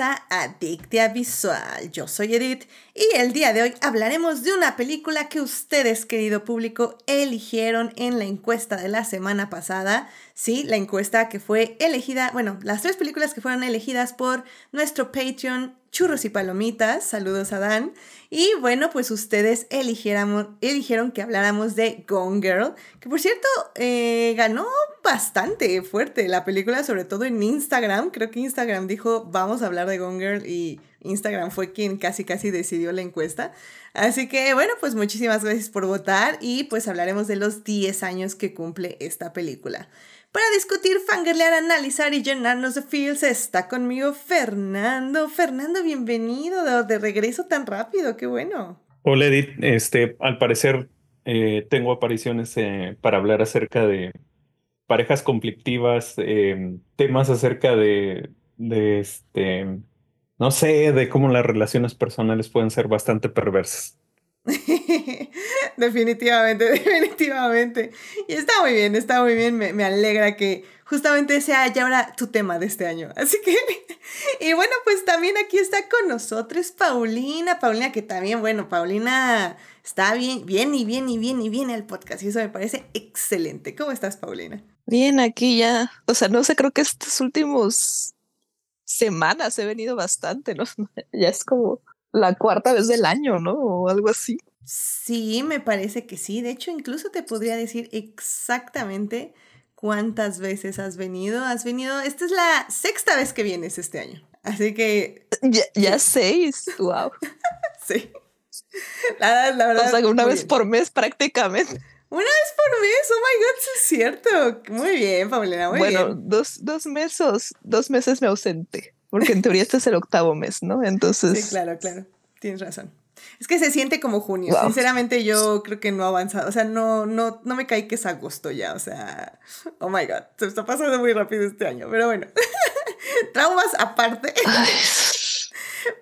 a Adictia Visual. Yo soy Edith y el día de hoy hablaremos de una película que ustedes, querido público, eligieron en la encuesta de la semana pasada. Sí, la encuesta que fue elegida, bueno, las tres películas que fueron elegidas por nuestro Patreon Churros y Palomitas. Saludos a Dan. Y bueno, pues ustedes eligieron que habláramos de Gone Girl, que por cierto eh, ganó bastante fuerte la película, sobre todo en Instagram. Creo que Instagram dijo, vamos a hablar de Gone Girl y Instagram fue quien casi casi decidió la encuesta. Así que bueno, pues muchísimas gracias por votar y pues hablaremos de los 10 años que cumple esta película. Para discutir, fangirlear, analizar y llenarnos de feels está conmigo Fernando. Fernando, bienvenido de, regreso tan rápido, qué bueno. Hola Edith, este, al parecer eh, tengo apariciones eh, para hablar acerca de parejas conflictivas, eh, temas acerca de, de este, no sé, de cómo las relaciones personales pueden ser bastante perversas. definitivamente, definitivamente. Y está muy bien, está muy bien. Me, alegra que justamente sea ya ahora tu tema de este año. Así que, y bueno, pues también aquí está con nosotros Paulina. Paulina, que también, bueno, Paulina está bien, bien y bien y bien y bien el podcast. Y eso me parece excelente. ¿Cómo estás, Paulina? Bien, aquí ya. O sea, no sé, creo que estos últimos semanas he venido bastante, ¿no? Ya es como la cuarta vez del año, ¿no? O algo así. Sí, me parece que sí. De hecho, incluso te podría decir exactamente cuántas veces has venido. Has venido, esta es la sexta vez que vienes este año. Así que... Ya, seis, wow. sí. La, la, verdad. O sea, una vez por mes prácticamente. Una vez por mes, oh my god, sí es cierto. Muy bien, Paulina, muy bueno, bien. dos, dos meses, dos meses me ausenté, porque en teoría este es el octavo mes, ¿no? Entonces. Sí, claro, claro. Tienes razón. Es que se siente como junio. Sinceramente, yo creo que no ha avanzado. O sea, no, no, no me cae que es agosto ya. O sea, oh my god, se está pasando muy rápido este año. Pero bueno, traumas aparte.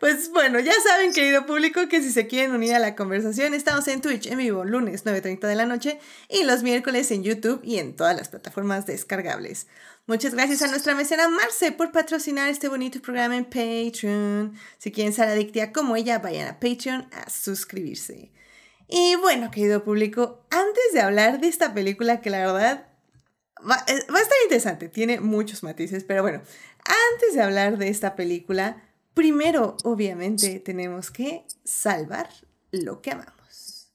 Pues bueno, ya saben, querido público, que si se quieren unir a la conversación, estamos en Twitch en vivo lunes 9.30 de la noche y los miércoles en YouTube y en todas las plataformas descargables. Muchas gracias a nuestra mecena Marce por patrocinar este bonito programa en Patreon. Si quieren ser adictia como ella, vayan a Patreon a suscribirse. Y bueno, querido público, antes de hablar de esta película que la verdad va, eh, va a estar interesante, tiene muchos matices, pero bueno, antes de hablar de esta película, primero, obviamente, tenemos que salvar lo que amamos.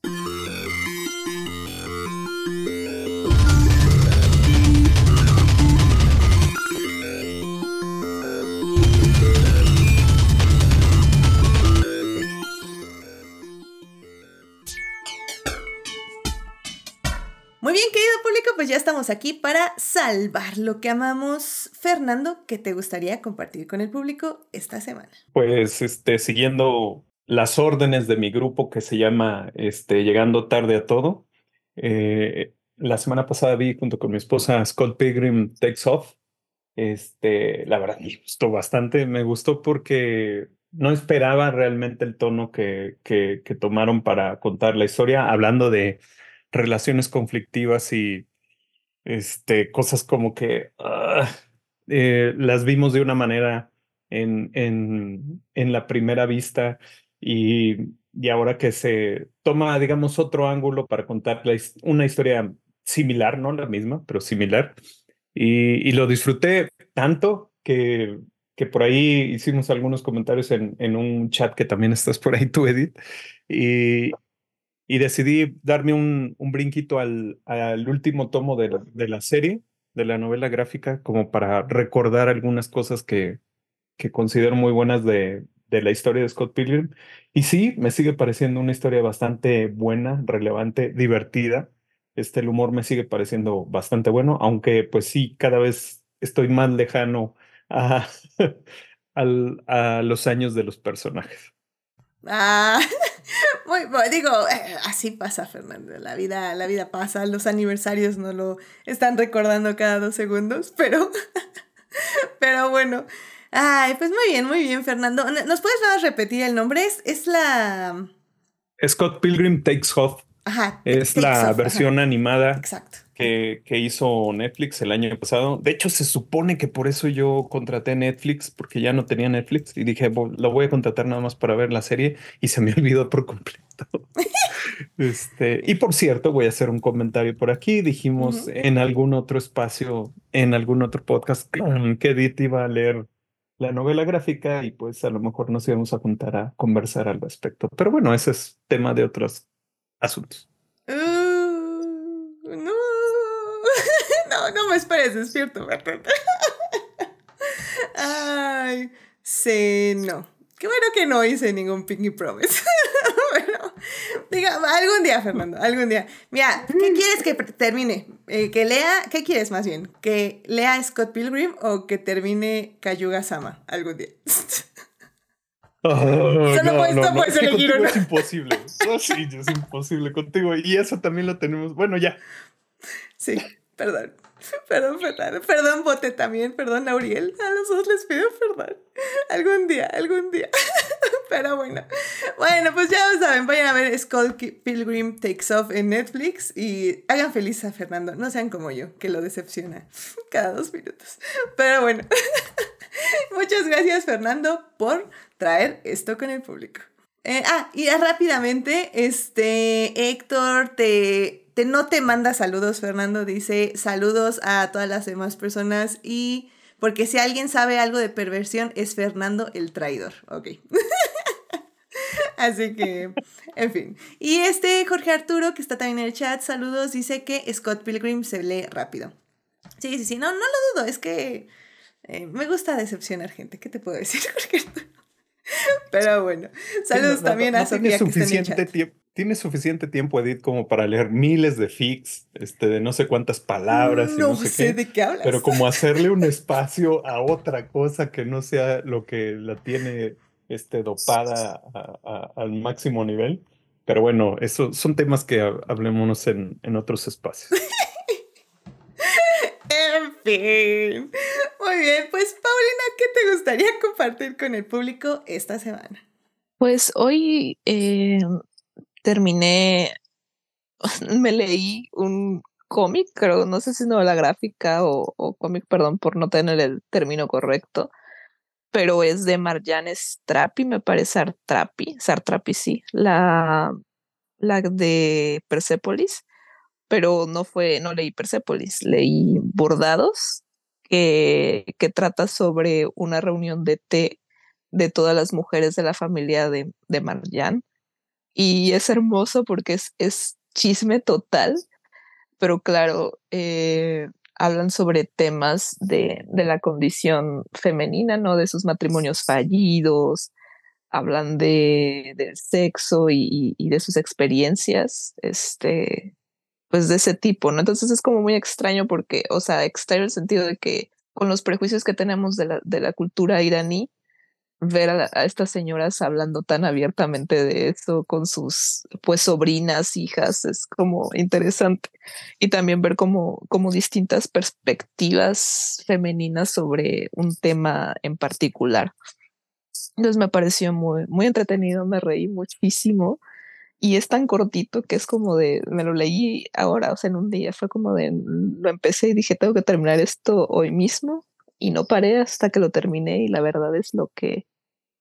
Estamos aquí para salvar lo que amamos. Fernando, ¿qué te gustaría compartir con el público esta semana? Pues, este, siguiendo las órdenes de mi grupo que se llama este, Llegando tarde a todo. Eh, la semana pasada vi junto con mi esposa Scott Pilgrim Takes Off. Este, la verdad me gustó bastante. Me gustó porque no esperaba realmente el tono que, que, que tomaron para contar la historia, hablando de relaciones conflictivas y este, cosas como que ah, eh, las vimos de una manera en, en, en la primera vista y, y, ahora que se toma, digamos, otro ángulo para contar una historia similar, no la misma, pero similar. Y, y lo disfruté tanto que, que por ahí hicimos algunos comentarios en, en un chat que también estás por ahí tú, Edith. Y, y decidí darme un, un brinquito al, al último tomo de la, de la, serie, de la novela gráfica, como para recordar algunas cosas que, que considero muy buenas de, de la historia de Scott Pilgrim. Y sí, me sigue pareciendo una historia bastante buena, relevante, divertida. Este, el humor me sigue pareciendo bastante bueno, aunque pues sí, cada vez estoy más lejano a, a, a los años de los personajes. Ah, muy bueno, digo, eh, así pasa, Fernando. La vida, la vida pasa, los aniversarios no lo están recordando cada dos segundos, pero, pero bueno. Ay, pues muy bien, muy bien, Fernando. ¿Nos puedes nada repetir el nombre? Es, es la. Scott Pilgrim Takes Off. Ajá. Es Takes la Off, ajá. versión animada Exacto. Que, que hizo Netflix el año pasado. De hecho, se supone que por eso yo contraté Netflix, porque ya no tenía Netflix y dije, "Bo- lo voy a contratar nada más para ver la serie y se me olvidó por completo. Este, y por cierto, voy a hacer un comentario por aquí. Dijimos en algún otro espacio, en algún otro podcast, que Edith iba a leer la novela gráfica y pues a lo mejor nos íbamos a juntar a conversar al respecto. Pero bueno, ese es tema de otros asuntos. Uh, no. No, no me esperes, despierto. Ay, sí, no. Qué bueno que no hice ningún Pinky Promise. bueno, diga, algún día, Fernando, algún día. Mira, ¿qué quieres que termine? Eh, ¿Que lea? ¿Qué quieres más bien? ¿Que lea Scott Pilgrim o que termine Cayuga Sama algún día? Oh, Solo puedes- no puedes es que elegir contigo uno. Es imposible. No, sí, es imposible contigo. Y eso también lo tenemos. Bueno, ya. Sí, perdón. Perdón, Fernando. Perdón, Bote también. Perdón, Auriel. A los dos les pido perdón. Algún día, algún día. Pero bueno. Bueno, pues ya lo saben. Vayan a ver Skull Pilgrim Takes Off en Netflix y hagan feliz a Fernando. No sean como yo, que lo decepciona cada dos minutos. Pero bueno. Muchas gracias, Fernando, por traer esto con el público. Eh, ah, y rápidamente, este, Héctor te, te no te manda saludos, Fernando dice saludos a todas las demás personas y porque si alguien sabe algo de perversión es Fernando el traidor, ok. Así que, en fin. Y este Jorge Arturo, que está también en el chat, saludos, dice que Scott Pilgrim se lee rápido. Sí, sí, sí, no, no lo dudo, es que eh, me gusta decepcionar gente, ¿qué te puedo decir, Jorge Arturo? Pero bueno, saludos no, también no a tiene Sofía que está en el suficiente chat. tiempo. Tiene suficiente tiempo, Edith, como para leer miles de fics, este, de no sé cuántas palabras y no sé sé qué. de qué hablas. Pero como hacerle un espacio a otra cosa que no sea lo que la tiene este, dopada a- a- al máximo nivel. Pero bueno, eso son temas que ha- hablemos en, en otros espacios. En fin. Muy bien, pues Paulina, ¿qué te gustaría compartir con el público esta semana? Pues hoy eh, terminé, me leí un cómic, creo, no sé si novela gráfica o, o cómic, perdón por no tener el término correcto, pero es de Marjane Strapi, me parece Sartrapi, Sartrapi sí, la, la de Persepolis, pero no fue, no leí Persepolis, leí Bordados, que, que trata sobre una reunión de té de todas las mujeres de la familia de, de Marjan. Y es hermoso porque es, es chisme total, pero claro, eh, hablan sobre temas de, de, la condición femenina, ¿no? De sus matrimonios fallidos, hablan de, del sexo y, y, de sus experiencias, este, pues de ese tipo, ¿no? Entonces es como muy extraño porque, o sea, extraño el sentido de que con los prejuicios que tenemos de la, de la cultura iraní, ver a, a, estas señoras hablando tan abiertamente de eso con sus pues sobrinas, hijas, es como interesante. Y también ver como, como distintas perspectivas femeninas sobre un tema en particular. Entonces me pareció muy, muy entretenido, me reí muchísimo. Y es tan cortito que es como de, me lo leí ahora, o sea, en un día, fue como de, lo empecé y dije, tengo que terminar esto hoy mismo. Y no paré hasta que lo terminé y la verdad es lo que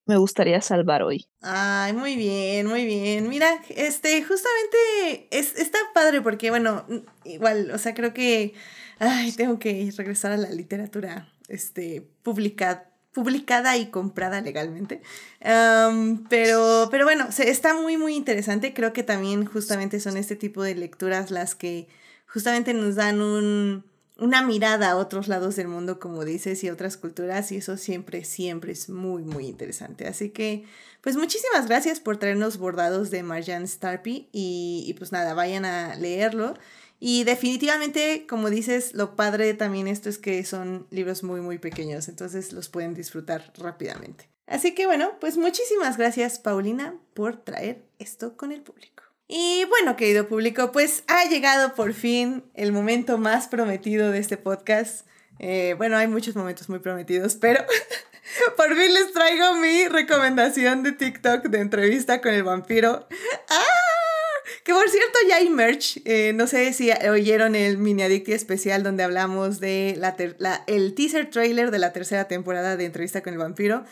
me gustaría salvar hoy. Ay, muy bien, muy bien. Mira, este, justamente es, está padre porque, bueno, igual, o sea, creo que, ay, tengo que regresar a la literatura, este, publicada publicada y comprada legalmente. Pero, pero bueno, se, está muy, muy interesante. Creo que también justamente son este tipo de lecturas las que justamente nos dan un, una mirada a otros lados del mundo, como dices, y otras culturas, y eso siempre, siempre es muy, muy interesante. Así que, pues muchísimas gracias por traernos bordados de Marjan Starpy, y, y pues nada, vayan a leerlo. Y definitivamente, como dices, lo padre también esto es que son libros muy, muy pequeños, entonces los pueden disfrutar rápidamente. Así que bueno, pues muchísimas gracias Paulina por traer esto con el público. Y bueno, querido público, pues ha llegado por fin el momento más prometido de este podcast. Eh, bueno, hay muchos momentos muy prometidos, pero por fin les traigo mi recomendación de TikTok de entrevista con el vampiro. ¡Ah! Que por cierto ya hay merch. Eh, no sé si oyeron el mini adicti especial donde hablamos de la, el teaser trailer de la tercera temporada de Entrevista con el Vampiro.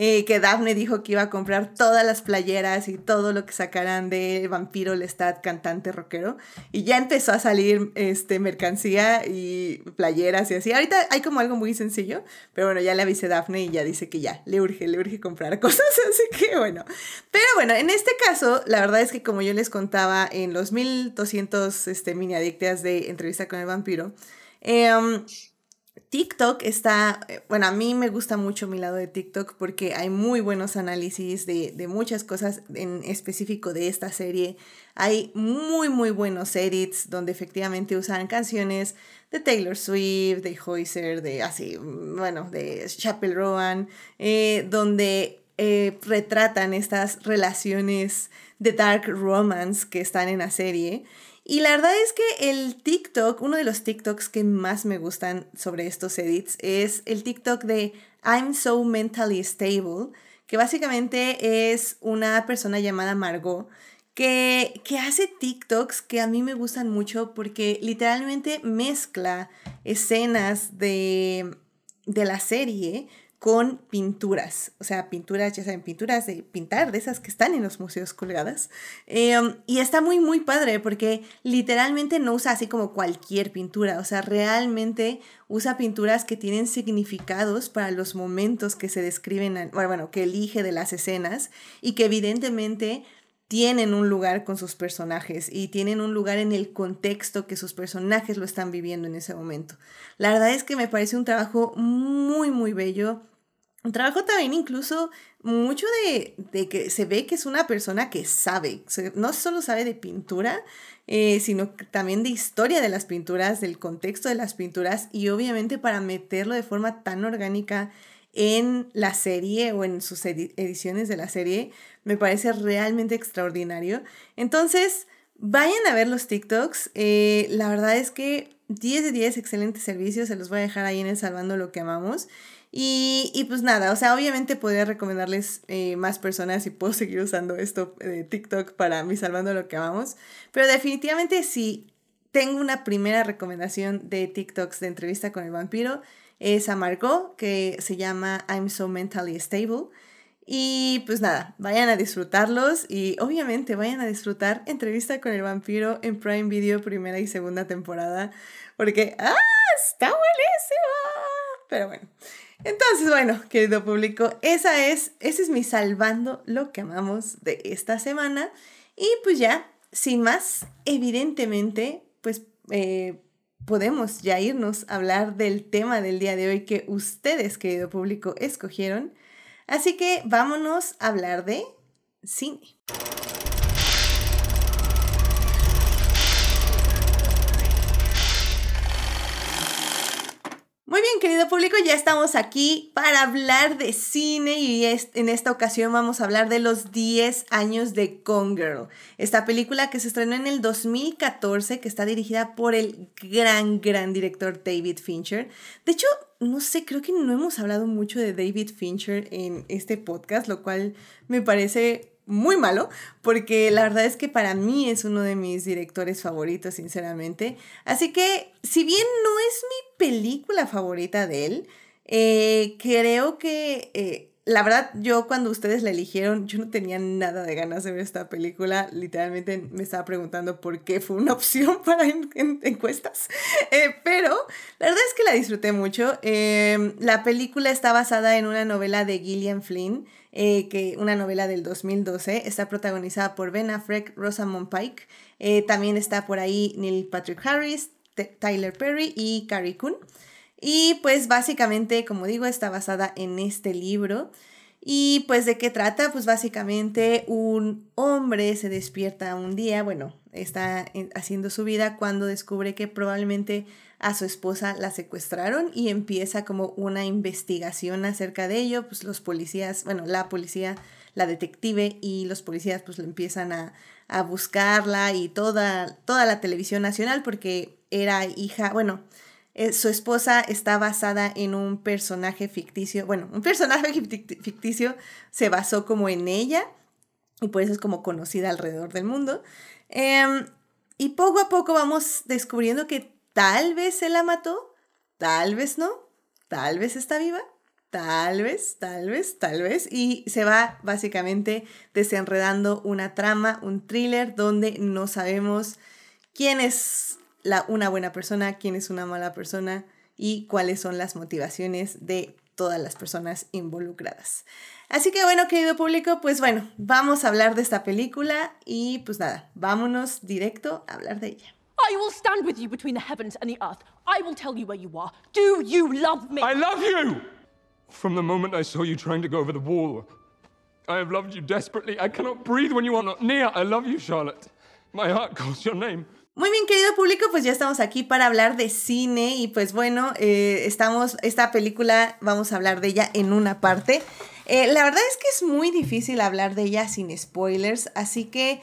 Eh, que Daphne dijo que iba a comprar todas las playeras y todo lo que sacaran de Vampiro Lestat, cantante rockero. Y ya empezó a salir este, mercancía y playeras y así. Ahorita hay como algo muy sencillo, pero bueno, ya le avisé a Daphne y ya dice que ya, le urge, le urge comprar cosas, así que bueno. Pero bueno, en este caso, la verdad es que como yo les contaba en los 1200 este, mini adictas de entrevista con el vampiro, eh, TikTok está, eh, bueno, a mí me gusta mucho mi lado de TikTok porque hay muy buenos análisis de, muchas cosas en específico de esta serie. Hay muy, muy buenos edits donde efectivamente usan canciones de Taylor Swift, de Hoiser, de así, bueno, de Chappell Rowan, eh, donde eh, retratan estas relaciones de dark romance que están en la serie. Y la verdad es que el TikTok, uno de los TikToks que más me gustan sobre estos edits es el TikTok de I'm so mentally stable, que básicamente es una persona llamada Margot que, que hace TikToks que a mí me gustan mucho porque literalmente mezcla escenas de, de la serie con pinturas, o sea, pinturas, ya saben, pinturas de pintar, de esas que están en los museos colgadas. Em, y está muy, muy padre porque literalmente no usa así como cualquier pintura, o sea, realmente usa pinturas que tienen significados para los momentos que se describen, bueno, que elige de las escenas y que evidentemente tienen un lugar con sus personajes y tienen un lugar en el contexto que sus personajes lo están viviendo en ese momento. La verdad es que me parece un trabajo muy, muy bello. Un trabajo también incluso mucho de, que se ve que es una persona que sabe, no solo sabe de pintura, eh, sino también de historia de las pinturas, del contexto de las pinturas y obviamente para meterlo de forma tan orgánica en la serie o en sus ediciones de la serie, me parece realmente extraordinario. Entonces, vayan a ver los TikToks. Eh, la verdad es que 10 de 10 excelentes servicios, se los voy a dejar ahí en el Salvando lo que amamos. Y, pues nada, o sea, obviamente podría recomendarles eh, más personas y puedo seguir usando esto de TikTok para mi Salvando lo que amamos. Pero definitivamente si tengo una primera recomendación de TikToks de entrevista con el vampiro, es a que se llama I'm So Mentally Stable. Y pues nada, vayan a disfrutarlos y obviamente vayan a disfrutar entrevista con el vampiro en Prime Video primera y segunda temporada, porque ¡ah! Está buenísima. Pero bueno. Entonces, bueno, querido público, esa es, ese es mi salvando lo que amamos de esta semana. Y pues ya, sin más, evidentemente, pues eh, podemos ya irnos a hablar del tema del día de hoy que ustedes, querido público, escogieron. Así que vámonos a hablar de cine. Muy bien, querido público, ya estamos aquí para hablar de cine y en esta ocasión vamos a hablar de los 10 años de Gone Girl, esta película que se estrenó en el 2014, que está dirigida por el gran, gran director David Fincher. De hecho, no sé, creo que no hemos hablado mucho de David Fincher en este podcast, lo cual me parece muy malo, porque la verdad es que para mí es uno de mis directores favoritos, sinceramente. Así que, si bien no es mi película favorita de él, eh, creo que eh, la verdad, yo cuando ustedes la eligieron, yo no tenía nada de ganas de ver esta película. Literalmente me estaba preguntando por qué fue una opción para encuestas. Eh, pero la verdad es que la disfruté mucho. la película está basada en una novela de Gillian Flynn. Eh, que una novela del 2012, está protagonizada por Ben Affleck, Rosamund Pike, eh, también está por ahí Neil Patrick Harris, Tyler Perry y Carrie Coon. Y pues básicamente, como digo, está basada en este libro. Y pues de qué trata? Pues básicamente un hombre se despierta un día, bueno, está haciendo su vida cuando descubre que probablemente a su esposa la secuestraron y empieza como una investigación acerca de ello, pues los policías, bueno, la policía, la detective y los policías pues le empiezan a, buscarla y toda, toda la televisión nacional porque era hija, bueno, eh, su esposa está basada en un personaje ficticio, bueno, un personaje ficticio se basó como en ella y por eso es como conocida alrededor del mundo. Em, y poco a poco vamos descubriendo que tal vez se la mató, tal vez no, tal vez está viva, tal vez, tal vez, tal vez. Y se va básicamente desenredando una trama, un thriller donde no sabemos quién es la, una buena persona, quién es una mala persona y cuáles son las motivaciones de todas las personas involucradas. Así que bueno, querido público, pues bueno, vamos a hablar de esta película y pues nada, vámonos directo a hablar de ella. I will stand with you between the heavens and the earth. I will tell you where you are. Do you love me? I love you! From the moment I saw you trying to go over the wall, I have loved you desperately. I cannot breathe when you are not near. I love you, Charlotte. My heart calls your name. Muy bien, querido público, pues ya estamos aquí para hablar de cine y pues bueno, eh, estamos, esta película vamos a hablar de ella en una parte. Eh, la verdad es que es muy difícil hablar de ella sin spoilers, así que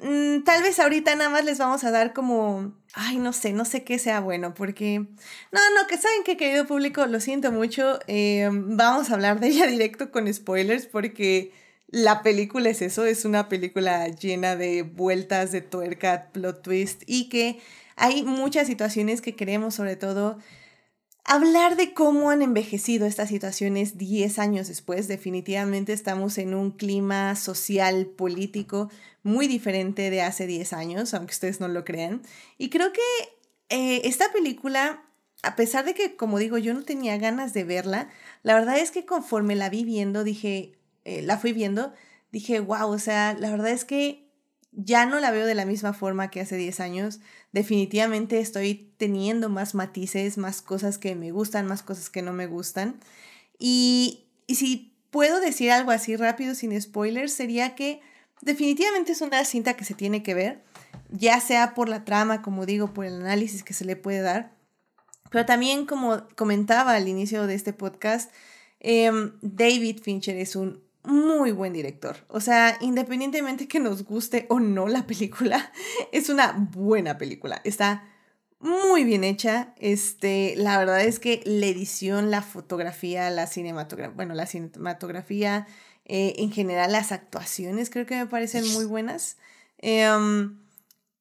mm, tal vez ahorita nada más les vamos a dar como, ay, no sé, no sé qué sea bueno, porque, no, no, que saben que querido público, lo siento mucho, eh, vamos a hablar de ella directo con spoilers porque la película es eso, es una película llena de vueltas de tuerca, plot twist y que hay muchas situaciones que queremos sobre todo hablar de cómo han envejecido estas situaciones 10 años después. Definitivamente estamos en un clima social, político muy diferente de hace 10 años, aunque ustedes no lo crean. Y creo que eh, esta película, a pesar de que, como digo, yo no tenía ganas de verla, la verdad es que conforme la vi viendo, dije, eh, la fui viendo, dije, wow, o sea, la verdad es que ya no la veo de la misma forma que hace 10 años. Definitivamente estoy teniendo más matices, más cosas que me gustan, más cosas que no me gustan. Y, y si puedo decir algo así rápido, sin spoilers, sería que definitivamente es una cinta que se tiene que ver, ya sea por la trama, como digo, por el análisis que se le puede dar, pero también como comentaba al inicio de este podcast, em, David Fincher es un muy buen director. O sea, independientemente que nos guste o no la película, es una buena película. Está muy bien hecha. Este, la verdad es que la edición, la fotografía, la cinematografía, bueno, la cinematografía, eh, en general las actuaciones creo que me parecen muy buenas. Em,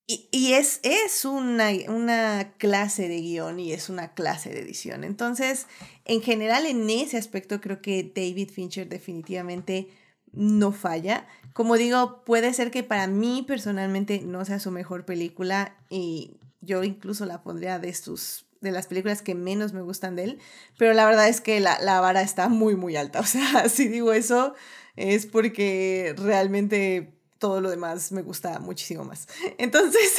y, y, es, es una, una clase de guion y es una clase de edición. Entonces, en general, en ese aspecto, creo que David Fincher definitivamente no falla. Como digo, puede ser que para mí personalmente no sea su mejor película y yo incluso la pondría de sus de las películas que menos me gustan de él, pero la verdad es que la, la vara está muy, muy alta. O sea, si digo eso es porque realmente todo lo demás me gusta muchísimo más. Entonces,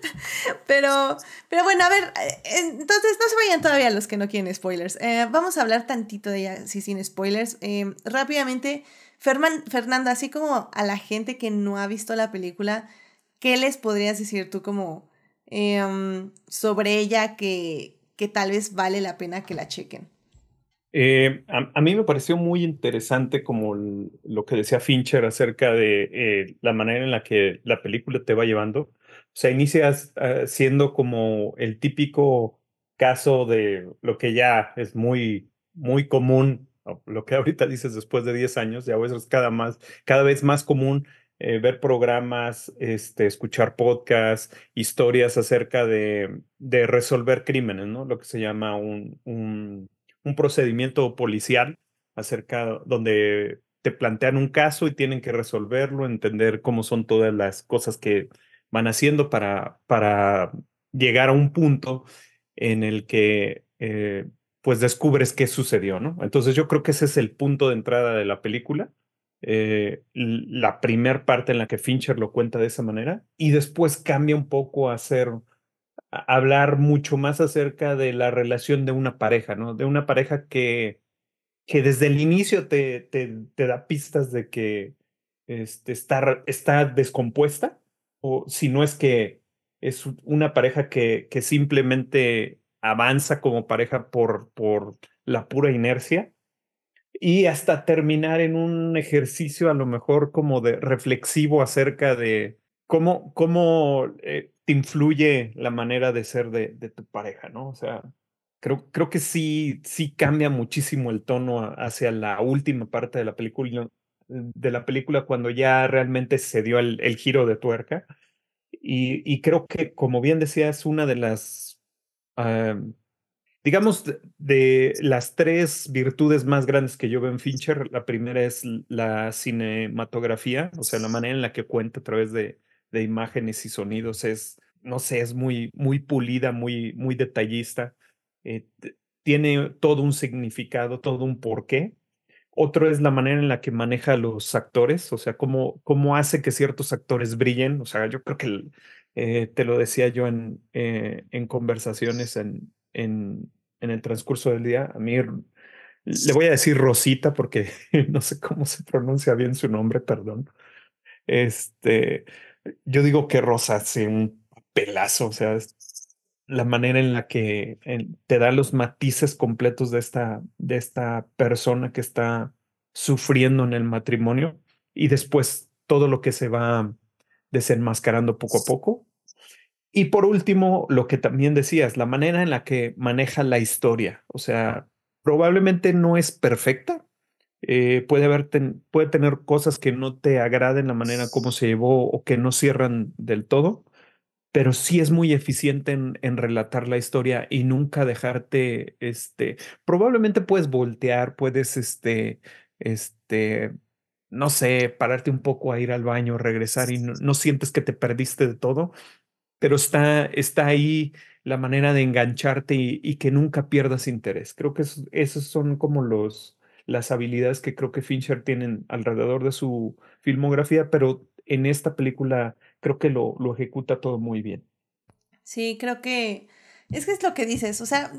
pero, pero bueno, a ver, eh, entonces no se vayan todavía los que no quieren spoilers. Eh, vamos a hablar tantito de ella, sí, sin spoilers. Eh, rápidamente, Fernando, así como a la gente que no ha visto la película, ¿qué les podrías decir tú como em, sobre ella que, que tal vez vale la pena que la chequen? Eh, a, mí me pareció muy interesante como lo que decía Fincher acerca de eh, la manera en la que la película te va llevando. O sea, inicias uh, siendo como el típico caso de lo que ya es muy, muy común, lo que ahorita dices después de 10 años, ya es cada, más, cada vez más común eh, ver programas, este, escuchar podcasts, historias acerca de, de resolver crímenes, ¿no? Lo que se llama un, un procedimiento policial acerca donde te plantean un caso y tienen que resolverlo, entender cómo son todas las cosas que van haciendo para, para llegar a un punto en el que eh, pues descubres qué sucedió, ¿no? Entonces yo creo que ese es el punto de entrada de la película, eh, la primer parte en la que Fincher lo cuenta de esa manera y después cambia un poco a ser hablar mucho más acerca de la relación de una pareja, ¿no? De una pareja que, que desde el inicio te, te, te da pistas de que este, está, está descompuesta, o si no es que es una pareja que, que simplemente avanza como pareja por, por la pura inercia y hasta terminar en un ejercicio a lo mejor como de reflexivo acerca de cómo, cómo eh, te influye la manera de ser de, tu pareja, ¿no? O sea, creo, creo que sí, sí cambia muchísimo el tono hacia la última parte de la película, de la película cuando ya realmente se dio el, el giro de tuerca. Y, y creo que, como bien decía, es una de las, ah, digamos, de, las tres virtudes más grandes que yo veo en Fincher. La primera es la cinematografía, o sea, la manera en la que cuenta a través de, de imágenes y sonidos es, no sé, es muy, muy pulida, muy, muy detallista. Eh, tiene todo un significado, todo un porqué. Otro es la manera en la que maneja a los actores, o sea, cómo, cómo hace que ciertos actores brillen. O sea, yo creo que el- eh, te lo decía yo en, eh, en conversaciones en, en, en el transcurso del día. A mí le voy a decir Rosita porque no sé cómo se pronuncia bien su nombre, perdón. Este, yo digo que Rosa hace un pelazo, o sea, es la manera en la que te da los matices completos de esta, de esta persona que está sufriendo en el matrimonio y después todo lo que se va desenmascarando poco a poco. Y por último, lo que también decías, la manera en la que maneja la historia, o sea, probablemente no es perfecta, eh, puede haber puede tener cosas que no te agraden la manera como se llevó o que no cierran del todo, pero sí es muy eficiente en, en relatar la historia y nunca dejarte, este, probablemente puedes voltear, puedes, este, este, no sé, pararte un poco a ir al baño, regresar y no sientes que te perdiste de todo, pero está, está ahí la manera de engancharte y, que nunca pierdas interés. Creo que es- esos son como los, las habilidades que creo que Fincher tiene alrededor de su filmografía, pero en esta película creo que lo, lo ejecuta todo muy bien. Sí, creo que es que es lo que dices, o sea,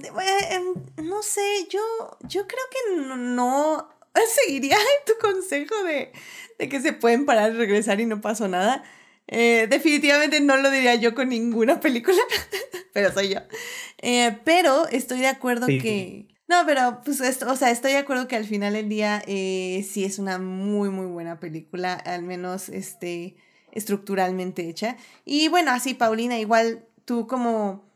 em, no sé, yo, yo creo que no, no seguiría tu consejo de, de que se pueden parar regresar y no pasó nada. Eh, definitivamente no lo diría yo con ninguna película, pero soy yo. Eh, pero estoy de acuerdo Sí. que... No, pero pues, esto, o sea, estoy de acuerdo que al final del día eh, sí es una muy, muy buena película, al menos este, estructuralmente hecha. Y bueno, así, Paulina, igual tú como...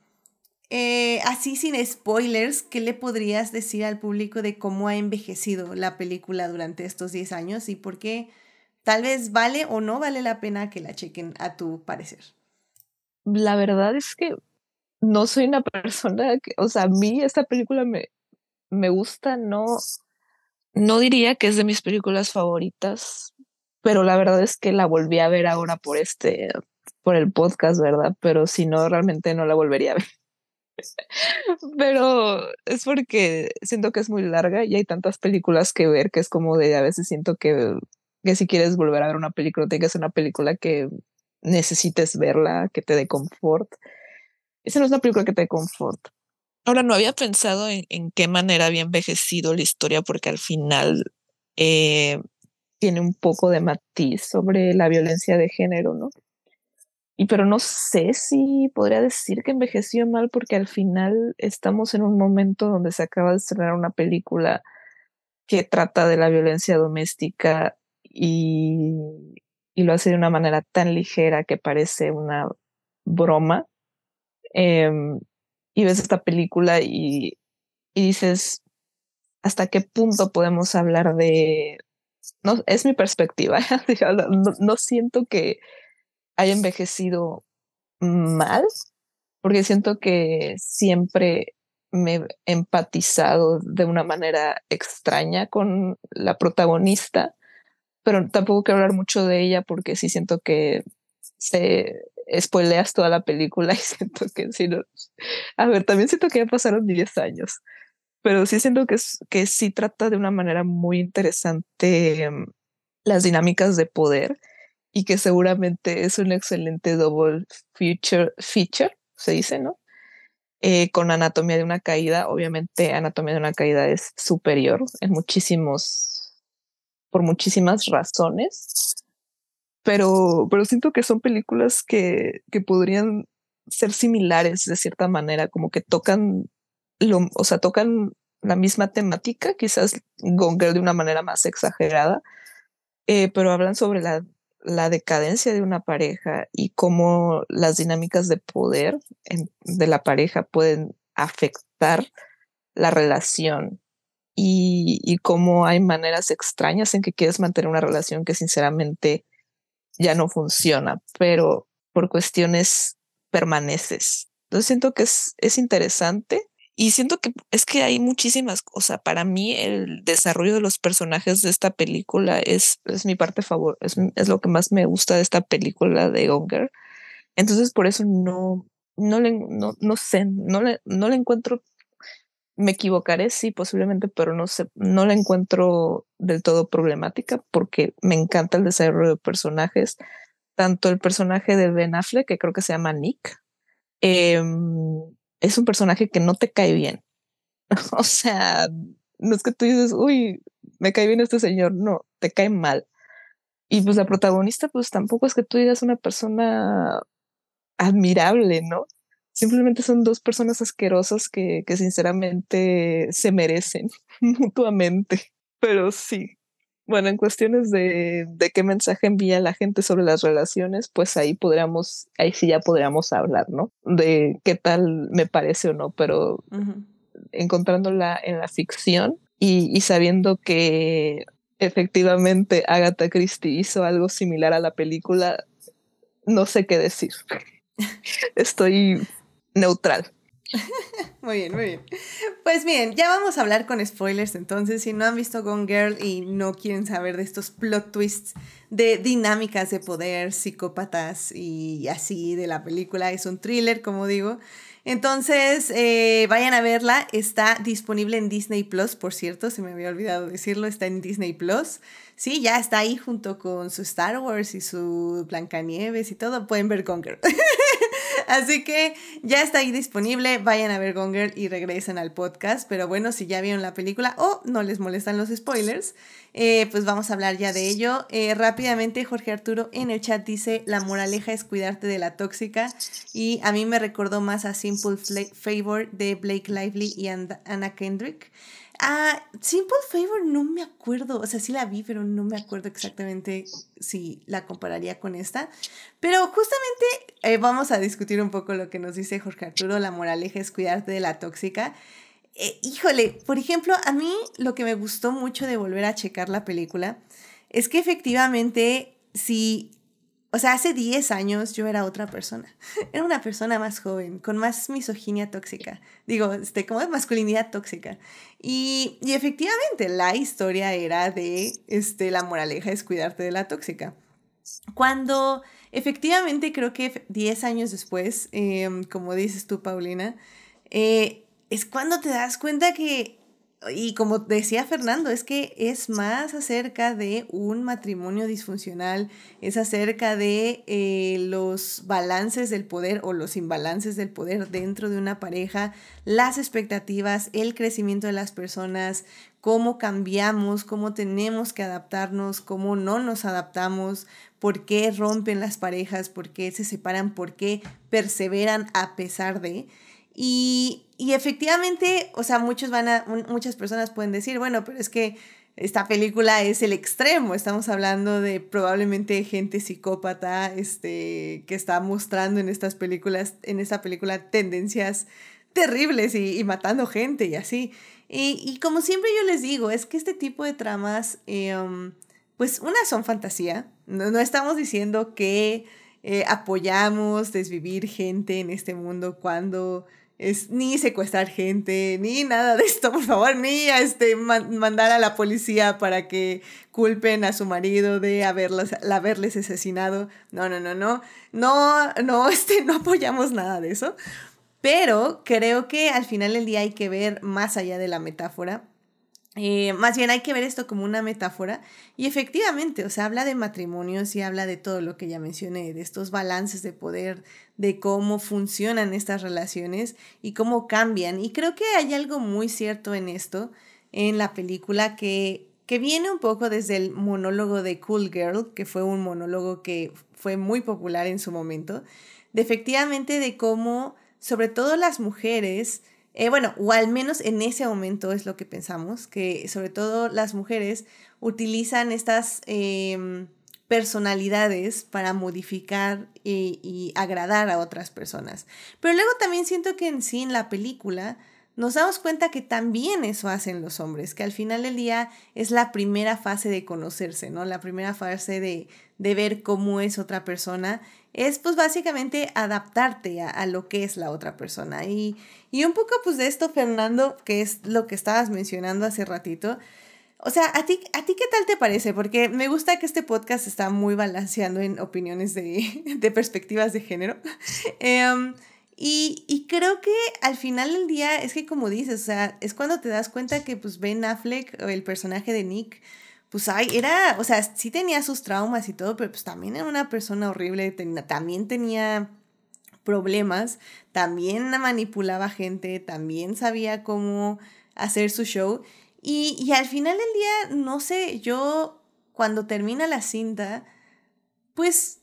eh, así sin spoilers, ¿qué le podrías decir al público de cómo ha envejecido la película durante estos 10 años y por qué tal vez vale o no vale la pena que la chequen a tu parecer? La verdad es que no soy una persona que, o sea, a mí esta película me, me gusta, no, no diría que es de mis películas favoritas, pero la verdad es que la volví a ver ahora por este, por el podcast, ¿verdad? Pero si no, realmente no la volvería a ver. Pero es porque siento que es muy larga y hay tantas películas que ver que es como de a veces siento que, que si quieres volver a ver una película, ser una película que necesites verla, que te dé confort. Esa no es una película que te dé confort. Ahora, no había pensado en, en qué manera había envejecido la historia, porque al final eh, tiene un poco de matiz sobre la violencia de género, ¿no? Y pero no sé si podría decir que envejeció mal, porque al final estamos en un momento donde se acaba de estrenar una película que trata de la violencia doméstica y, lo hace de una manera tan ligera que parece una broma. Em, y ves esta película y, y dices, ¿hasta qué punto podemos hablar de... No, es mi perspectiva, no, no siento que haya envejecido mal, porque siento que siempre me he empatizado de una manera extraña con la protagonista, pero tampoco quiero hablar mucho de ella porque sí siento que se spoileas toda la película y siento que si no, a ver, también siento que ya pasaron 10 años, pero sí siento que, que sí trata de una manera muy interesante um, las dinámicas de poder y que seguramente es un excelente double feature, feature se dice, ¿no? Eh, con Anatomía de una Caída, obviamente Anatomía de una Caída es superior en muchísimos, por muchísimas razones, pero, pero siento que son películas que, que podrían ser similares de cierta manera, como que tocan, lo, o sea, tocan la misma temática, quizás Gone Girl de una manera más exagerada, eh, pero hablan sobre la, la, decadencia de una pareja y cómo las dinámicas de poder en, de la pareja pueden afectar la relación y, cómo hay maneras extrañas en que quieres mantener una relación que sinceramente ya no funciona, pero por cuestiones permaneces. Entonces siento que es, es interesante y siento que es que hay muchísimas cosas. Para mí el desarrollo de los personajes de esta película es, es mi parte favor, es, es lo que más me gusta de esta película de Gonger. Entonces por eso no, no le, no, no sé, no le, no le encuentro, me equivocaré, sí, posiblemente, pero no sé, no la encuentro del todo problemática porque me encanta el desarrollo de personajes, tanto el personaje de Ben Affleck, que creo que se llama Nick, em, es un personaje que no te cae bien. o sea, no es que tú dices, uy, me cae bien este señor, no, te cae mal. Y pues la protagonista, pues tampoco es que tú digas una persona admirable, ¿no? Simplemente son dos personas asquerosas que, que sinceramente se merecen mutuamente. Pero sí, bueno, en cuestiones de, de, qué mensaje envía la gente sobre las relaciones, pues ahí podríamos, ahí sí ya podríamos hablar, ¿no? De qué tal me parece o no, pero uh -huh. encontrándola en la ficción y, y, sabiendo que efectivamente Agatha Christie hizo algo similar a la película, no sé qué decir. Estoy neutral. Muy bien, muy bien. Pues bien, ya vamos a hablar con spoilers entonces. Si no han visto Gone Girl y no quieren saber de estos plot twists de dinámicas de poder, psicópatas y así de la película, es un thriller, como digo. Entonces, eh, vayan a verla. Está disponible en Disney Plus, por cierto, se me había olvidado decirlo, está en Disney Plus. Sí, ya está ahí junto con su Star Wars y su Blancanieves y todo. Pueden ver Gone Girl. Así que ya está ahí disponible. Vayan a ver Gone Girl y regresen al podcast. Pero bueno, si ya vieron la película o no les molestan los spoilers, eh, pues vamos a hablar ya de ello. Eh, rápidamente, Jorge Arturo en el chat dice: La moraleja es cuidarte de la tóxica. Y a mí me recordó más a Simple Favor de Blake Lively y Anna Kendrick. Ah, Simple Favor no me acuerdo, o sea, sí la vi, pero no me acuerdo exactamente si la compararía con esta. Pero justamente eh, vamos a discutir un poco lo que nos dice Jorge Arturo, la moraleja es cuidarte de la tóxica. Eh, híjole, por ejemplo, a mí lo que me gustó mucho de volver a checar la película es que efectivamente si o sea, hace 10 años yo era otra persona. Era una persona más joven, con más misoginia tóxica. Digo, este, como masculinidad tóxica. Y, y efectivamente, la historia era de, este, la moraleja es cuidarte de la tóxica. Cuando efectivamente creo que 10 años después, eh, como dices tú, Paulina, eh, es cuando te das cuenta que y como decía Fernando, es que es más acerca de un matrimonio disfuncional, es acerca de eh, los balances del poder o los imbalances del poder dentro de una pareja, las expectativas, el crecimiento de las personas, cómo cambiamos, cómo tenemos que adaptarnos, cómo no nos adaptamos, por qué rompen las parejas, por qué se separan, por qué perseveran a pesar de... Y, y, efectivamente, o sea, muchos van a, muchas personas pueden decir, bueno, pero es que esta película es el extremo, estamos hablando de probablemente gente psicópata, este, que está mostrando en estas películas, en esta película tendencias terribles y, matando gente y así. Y, y, como siempre yo les digo, es que este tipo de tramas, eh, um, pues unas son fantasía, no, no estamos diciendo que eh, apoyamos desvivir gente en este mundo cuando es ni secuestrar gente, ni nada de esto, por favor, ni a este, man, mandar a la policía para que culpen a su marido de haberles asesinado. No, no, no, no, no, no, este, no apoyamos nada de eso. Pero creo que al final del día hay que ver más allá de la metáfora eh, más bien hay que ver esto como una metáfora y efectivamente, o sea, habla de matrimonios y habla de todo lo que ya mencioné, de estos balances de poder, de cómo funcionan estas relaciones y cómo cambian. Y creo que hay algo muy cierto en esto, en la película, que, que viene un poco desde el monólogo de Cool Girl, que fue un monólogo que fue muy popular en su momento, de efectivamente de cómo, sobre todo las mujeres, eh, bueno, o al menos en ese momento es lo que pensamos, que sobre todo las mujeres utilizan estas eh, personalidades para modificar y, y, agradar a otras personas. Pero luego también siento que en sí, en la película, nos damos cuenta que también eso hacen los hombres, que al final del día es la primera fase de conocerse, ¿no? La primera fase de, de ver cómo es otra persona, es pues básicamente adaptarte a, lo que es la otra persona. Y, y, un poco pues de esto, Fernando, que es lo que estabas mencionando hace ratito. O sea, ¿a ti, ¿a ti qué tal te parece? Porque me gusta que este podcast está muy balanceando en opiniones de, de perspectivas de género. eh, y, y, creo que al final del día es que como dices, o sea, es cuando te das cuenta que pues Ben Affleck, el personaje de Nick, pues ay, era, o sea, sí tenía sus traumas y todo, pero pues también era una persona horrible, también tenía problemas, también manipulaba gente, también sabía cómo hacer su show. Y, y al final del día, no sé, yo cuando termina la cinta, pues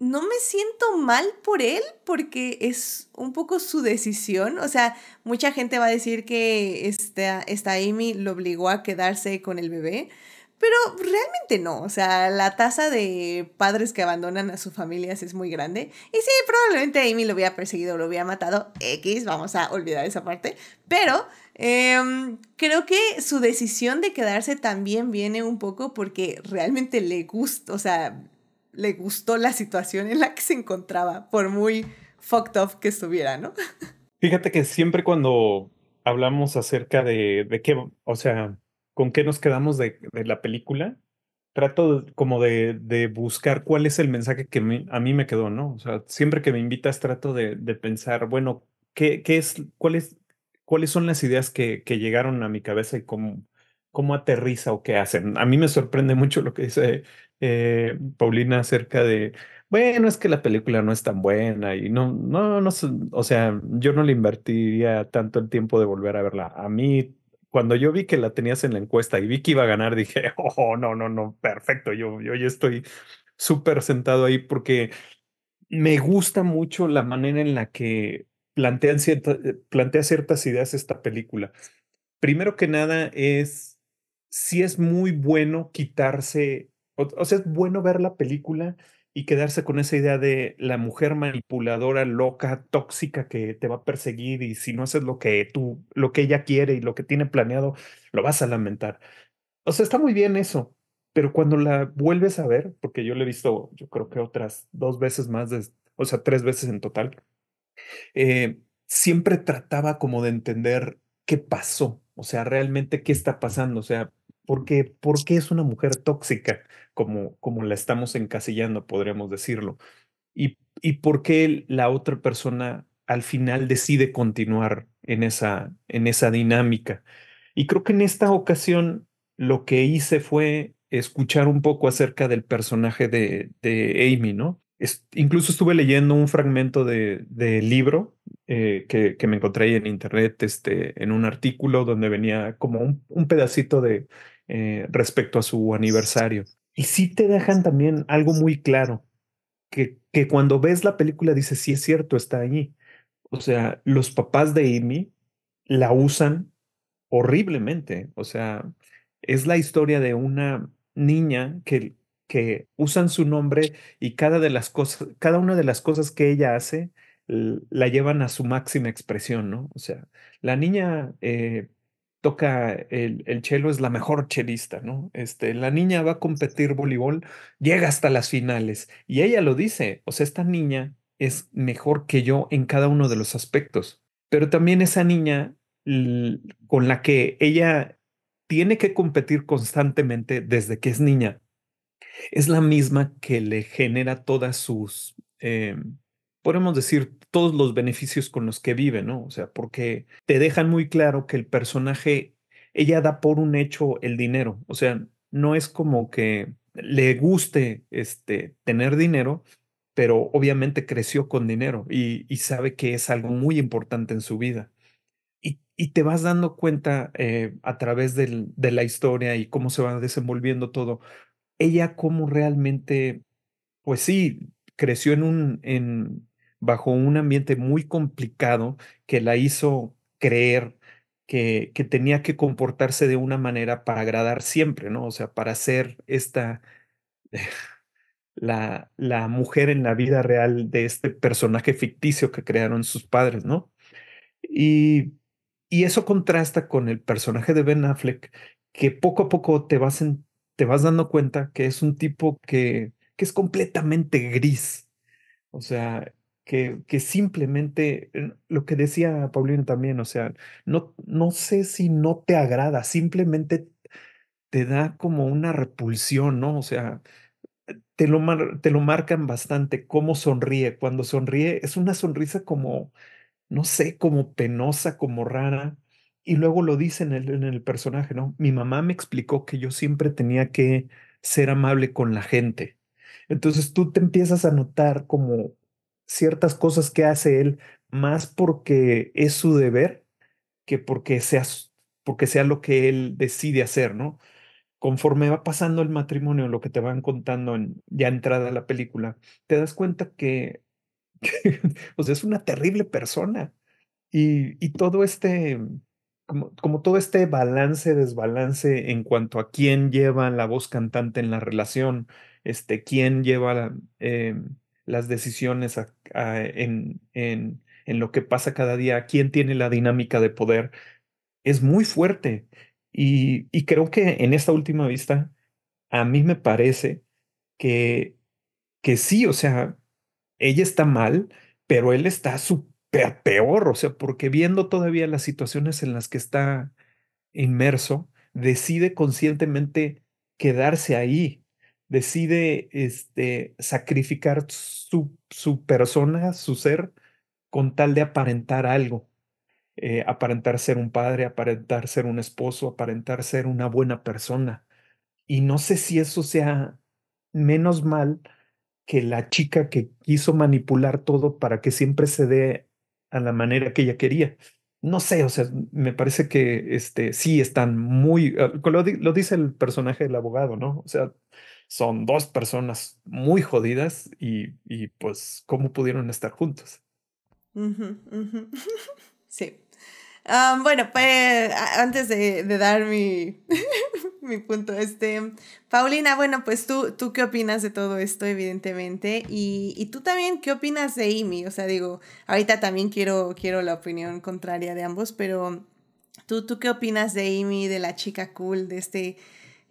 no me siento mal por él porque es un poco su decisión. O sea, mucha gente va a decir que esta, esta Amy lo obligó a quedarse con el bebé, pero realmente no. O sea, la tasa de padres que abandonan a sus familias es muy grande. Y sí, probablemente Amy lo hubiera perseguido, lo hubiera matado. X, vamos a olvidar esa parte. Pero em, creo que su decisión de quedarse también viene un poco porque realmente le gusta, o sea, le gustó la situación en la que se encontraba, por muy fucked up que estuviera, ¿no? Fíjate que siempre cuando hablamos acerca de, de qué, o sea, con qué nos quedamos de, de la película, trato como de, de, buscar cuál es el mensaje que a mí me quedó, ¿no? O sea, siempre que me invitas trato de, de pensar, bueno, ¿qué, es, cuál es, cuáles son las ideas que, que llegaron a mi cabeza y cómo, cómo aterriza o qué hacen. A mí me sorprende mucho lo que dice eh, Paulina acerca de, bueno, es que la película no es tan buena y no, no, no, o sea, yo no le invertiría tanto el tiempo de volver a verla. A mí, cuando yo vi que la tenías en la encuesta y vi que iba a ganar, dije, oh, no, no, no, perfecto, yo, yo ya estoy súper sentado ahí porque me gusta mucho la manera en la que plantean cierta, plantea ciertas ideas esta película. Primero que nada es sí es muy bueno quitarse, o, sea, es bueno ver la película y quedarse con esa idea de la mujer manipuladora, loca, tóxica que te va a perseguir y si no haces lo que tú, lo que ella quiere y lo que tiene planeado, lo vas a lamentar. O sea, está muy bien eso, pero cuando la vuelves a ver, porque yo la he visto, yo creo que otras dos veces más, o sea, tres veces en total, eh, siempre trataba como de entender qué pasó, o sea, realmente qué está pasando, o sea, porque, ¿por qué es una mujer tóxica? Como, como la estamos encasillando, podríamos decirlo. Y, y por qué la otra persona al final decide continuar en esa, en esa dinámica. Y creo que en esta ocasión lo que hice fue escuchar un poco acerca del personaje de, de Amy, ¿no? incluso estuve leyendo un fragmento de, de libro eh, que, que, me encontré ahí en internet, este, en un artículo donde venía como un, un pedacito de, eh, respecto a su aniversario. Y sí te dejan también algo muy claro, que, que cuando ves la película dices, sí es cierto, está allí. O sea, los papás de Amy la usan horriblemente. O sea, es la historia de una niña que, que usan su nombre y cada, de las cosas, cada una de las cosas que ella hace la llevan a su máxima expresión, ¿no? O sea, la niña eh, toca el, el chelo, es la mejor chelista, ¿no? Este, la niña va a competir voleibol, llega hasta las finales y ella lo dice, o sea, esta niña es mejor que yo en cada uno de los aspectos, pero también esa niña con la que ella tiene que competir constantemente desde que es niña, es la misma que le genera todas sus, eh, podemos decir, todos los beneficios con los que vive, ¿no? O sea, porque te dejan muy claro que el personaje, ella da por un hecho el dinero, o sea, no es como que le guste este, tener dinero, pero obviamente creció con dinero y, sabe que es algo muy importante en su vida. Y, te vas dando cuenta eh, a través de la historia y cómo se va desenvolviendo todo, ella cómo realmente, pues sí, creció en un, bajo un ambiente muy complicado que la hizo creer que, que, tenía que comportarse de una manera para agradar siempre, ¿no? O sea, para ser esta, la, la mujer en la vida real de este personaje ficticio que crearon sus padres, ¿no? Y, y eso contrasta con el personaje de Ben Affleck, que poco a poco te vas, te vas dando cuenta que es un tipo que, que es completamente gris. O sea, que, simplemente, eh, lo que decía Paulina también, o sea, no, no sé si no te agrada, simplemente te da como una repulsión, ¿no? O sea, te lo, te lo marcan bastante, cómo sonríe. Cuando sonríe es una sonrisa como, no sé, como penosa, como rara. Y luego lo dice en el, en el personaje, ¿no? Mi mamá me explicó que yo siempre tenía que ser amable con la gente. Entonces tú te empiezas a notar como ciertas cosas que hace él más porque es su deber que porque sea, porque sea lo que él decide hacer, ¿no? Conforme va pasando el matrimonio, lo que te van contando ya entrada la película, te das cuenta que, o sea, es una terrible persona. Y, todo este, como, todo este balance, desbalance en cuanto a quién lleva la voz cantante en la relación, este, quién lleva eh, las decisiones en, en, en, lo que pasa cada día, quién tiene la dinámica de poder, es muy fuerte. Y, y creo que en esta última vista, a mí me parece que, que sí, o sea, ella está mal, pero él está súper peor, o sea, porque viendo todavía las situaciones en las que está inmerso, decide conscientemente quedarse ahí decide este, sacrificar su, su persona, su ser, con tal de aparentar algo. Eh, aparentar ser un padre, aparentar ser un esposo, aparentar ser una buena persona. Y no sé si eso sea menos mal que la chica que quiso manipular todo para que siempre se dé a la manera que ella quería. No sé, o sea, me parece que este, sí están muy, ah, lo, lo dice el personaje del abogado, ¿no? O sea, son dos personas muy jodidas y, y pues cómo pudieron estar juntos. Sí. bueno, pues antes de, de dar mi, mi, punto, este, Paulina, bueno, pues tú, tú qué opinas de todo esto, evidentemente, y, y, tú también qué opinas de Amy, o sea, digo, ahorita también quiero, quiero la opinión contraria de ambos, pero tú, tú qué opinas de Amy, de la chica cool, de este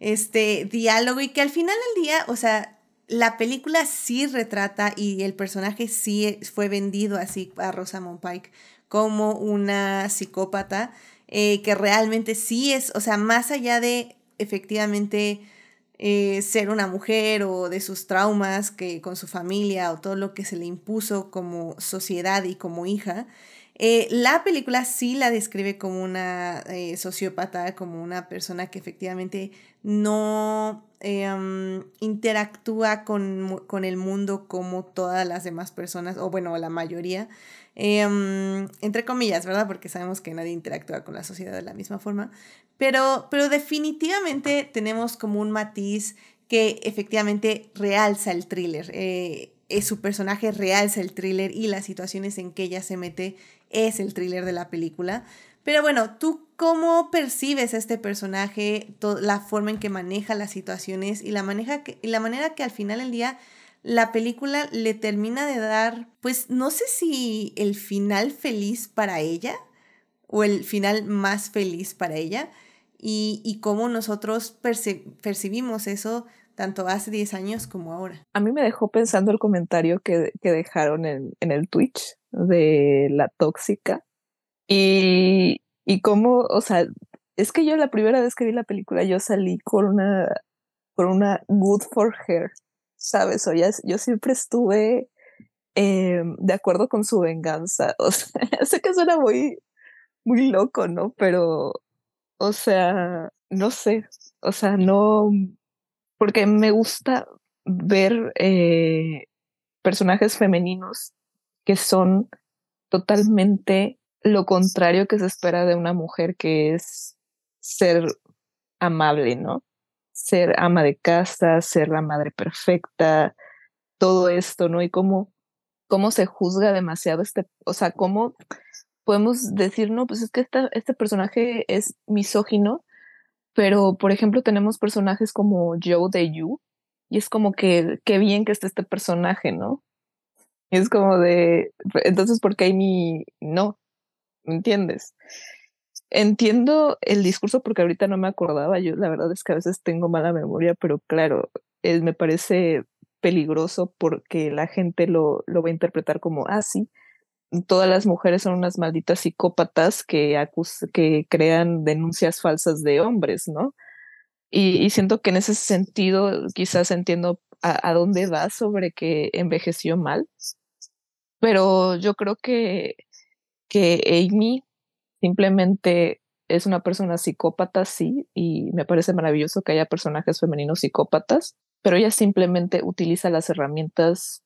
este diálogo y que al final del día, o sea, la película sí retrata y el personaje sí fue vendido así a Rosamund Pike como una psicópata eh, que realmente sí es, o sea, más allá de efectivamente eh, ser una mujer o de sus traumas que con su familia o todo lo que se le impuso como sociedad y como hija, eh, la película sí la describe como una sociópata, como una persona que efectivamente no eh, interactúa con, con, el mundo como todas las demás personas, o bueno, la mayoría, entre comillas, ¿verdad? Porque sabemos que nadie interactúa con la sociedad de la misma forma, pero, pero definitivamente tenemos como un matiz que efectivamente realza el thriller. Es su personaje realza el thriller y las situaciones en que ella se mete es el thriller de la película. Pero bueno, ¿tú cómo percibes a este personaje, la forma en que maneja las situaciones y la, maneja y la manera que al final del día la película le termina de dar, pues no sé si el final feliz para ella o el final más feliz para ella y, y cómo nosotros percibimos eso tanto hace 10 años como ahora. A mí me dejó pensando el comentario que, que dejaron en, en el Twitch de la tóxica. Y, y cómo, o sea, es que yo la primera vez que vi la película yo salí con una, con una good for her, ¿sabes? O ya, yo siempre estuve eh, de acuerdo con su venganza. O sea, sé que suena muy, muy loco, ¿no? Pero, o sea, no sé, o sea, no, porque me gusta ver eh, personajes femeninos que son totalmente lo contrario que se espera de una mujer, que es ser amable, ¿no? Ser ama de casa, ser la madre perfecta, todo esto, ¿no? Y cómo, cómo se juzga demasiado este, o sea, cómo podemos decir, no, pues es que este personaje es misógino, pero por ejemplo tenemos personajes como Joe de You, y es como que qué bien que esté este personaje, ¿no? es como de, entonces, ¿por qué Amy no? ¿Me entiendes? entiendo el discurso porque ahorita no me acordaba. Yo la verdad es que a veces tengo mala memoria, pero claro, él me parece peligroso porque la gente lo, lo va a interpretar como, ah, sí, todas las mujeres son unas malditas psicópatas que, que crean denuncias falsas de hombres, ¿no? Y, siento que en ese sentido quizás entiendo a, dónde va sobre que envejeció mal, pero yo creo que, que Amy simplemente es una persona psicópata, sí, y me parece maravilloso que haya personajes femeninos psicópatas, pero ella simplemente utiliza las herramientas